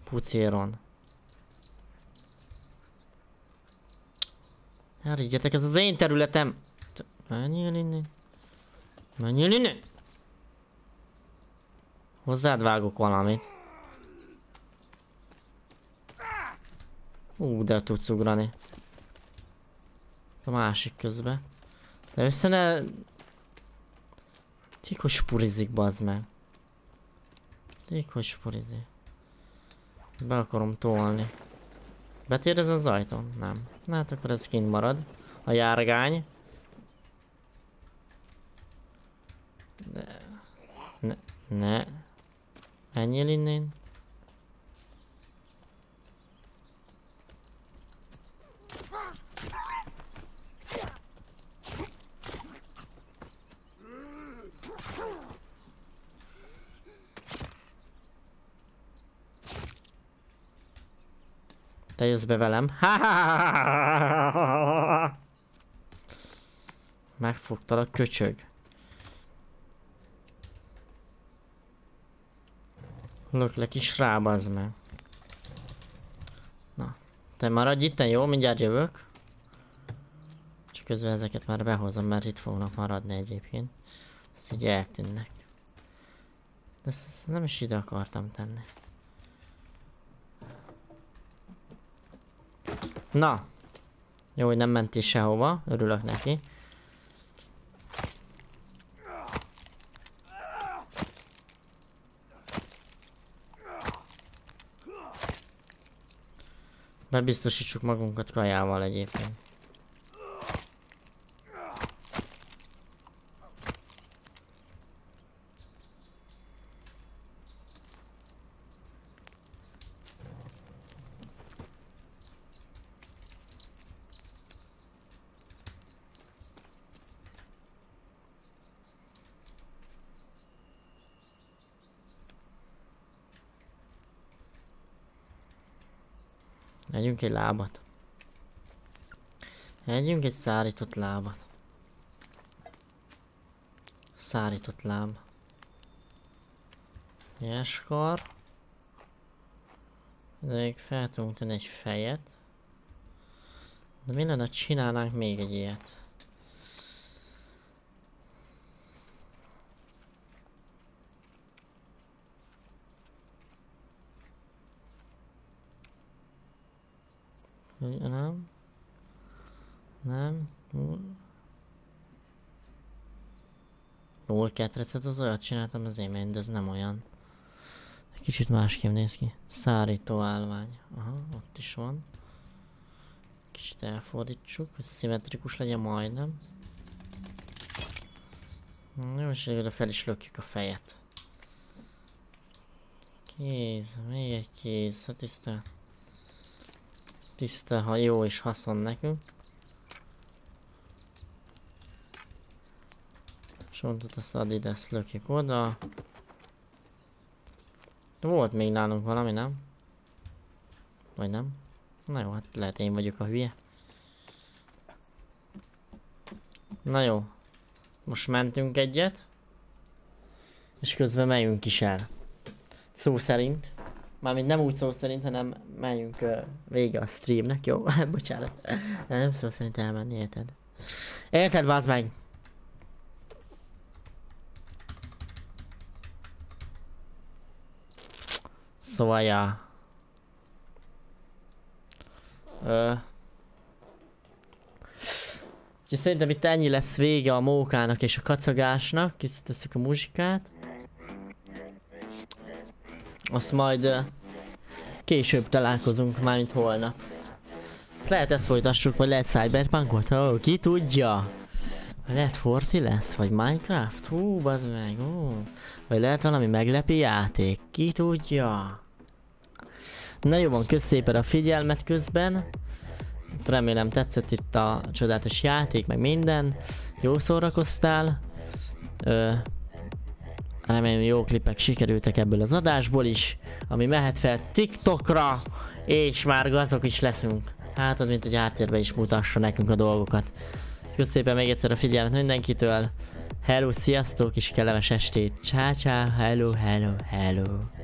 Pucéron. Elrigyetek, ez az én területem! Menjél innen! Menjél innen! Hozzád vágok valamit. Ú, de tudsz ugrani. A másik közben. De össze ne... Tikos spurizik, bazd meg. Tikos spurizik. Be akarom tolni. Betér ez az ajtón? Nem. Na hát akkor ez kint marad. A járgány. De... Ne. Ne. Menjél innen. Te jössz be velem. (laughs) Megfogtalak, köcsög. Löklek is rá, bazd meg. Na. Te maradj itt, jó? Mindjárt jövök. Csak közben ezeket már behozom, mert itt fognak maradni egyébként. Ezt így eltűnnek. De ezt, ezt nem is ide akartam tenni. Na. Jó, hogy nem mentél sehova. Örülök neki. Bebiztosítsuk magunkat kajával egyébként. Együnk egy lábat. Együnk egy szárított lábat. Szárított láb. Jeskar. De még fel tudunk tenni egy fejet. De mi lenne, csinálnánk még egy ilyet? Nem. Nem. Jól ketrecet az olyat csináltam az imént, de ez nem olyan. Kicsit másképp néz ki. Szárító állvány. Aha, ott is van. Kicsit elfordítsuk, hogy szimmetrikus legyen majdnem. Jó, és fel is lökjük a fejet. Kéz, még egy kéz, hát tisztelt. Tiszta, ha jó és haszon nekünk. Sontot a szadides lökjük oda. Volt még nálunk valami, nem? Vagy nem? Na jó, hát lehet én vagyok a hülye. Na jó. Most mentünk egyet. És közben megyünk is el. Szó szerint. Mármint nem úgy szó szerint, hanem menjünk uh, vége a streamnek, jó? (laughs) Bocsánat. De nem szó szerint elmenni, érted? Érted, vázd meg! Szóval, ja. Ö... Úgyhogy szerintem itt ennyi lesz vége a mókának és a kacagásnak. Kisztesszük a muzsikát. Azt majd uh, később találkozunk, mármint holnap. Ezt lehet ezt folytassuk, vagy lehet Cyberpunkot? Ó, ki tudja? Lehet Forti lesz, vagy Minecraft? Hú, bazd meg, hú. Vagy lehet valami meglepő játék, ki tudja? Na jó van, kösz szépen a figyelmet közben. Remélem tetszett itt a csodálatos játék, meg minden. Jó szórakoztál. Ö, Remélem jó klipek sikerültek ebből az adásból is, ami mehet fel TikTokra, és már gazdag is leszünk. Hát mint hogy háttérbe is mutassa nekünk a dolgokat. Köszönöm szépen még egyszer a figyelmet mindenkitől. Hello, sziasztok, és kellemes estét. Csá, csá, hello, hello, hello.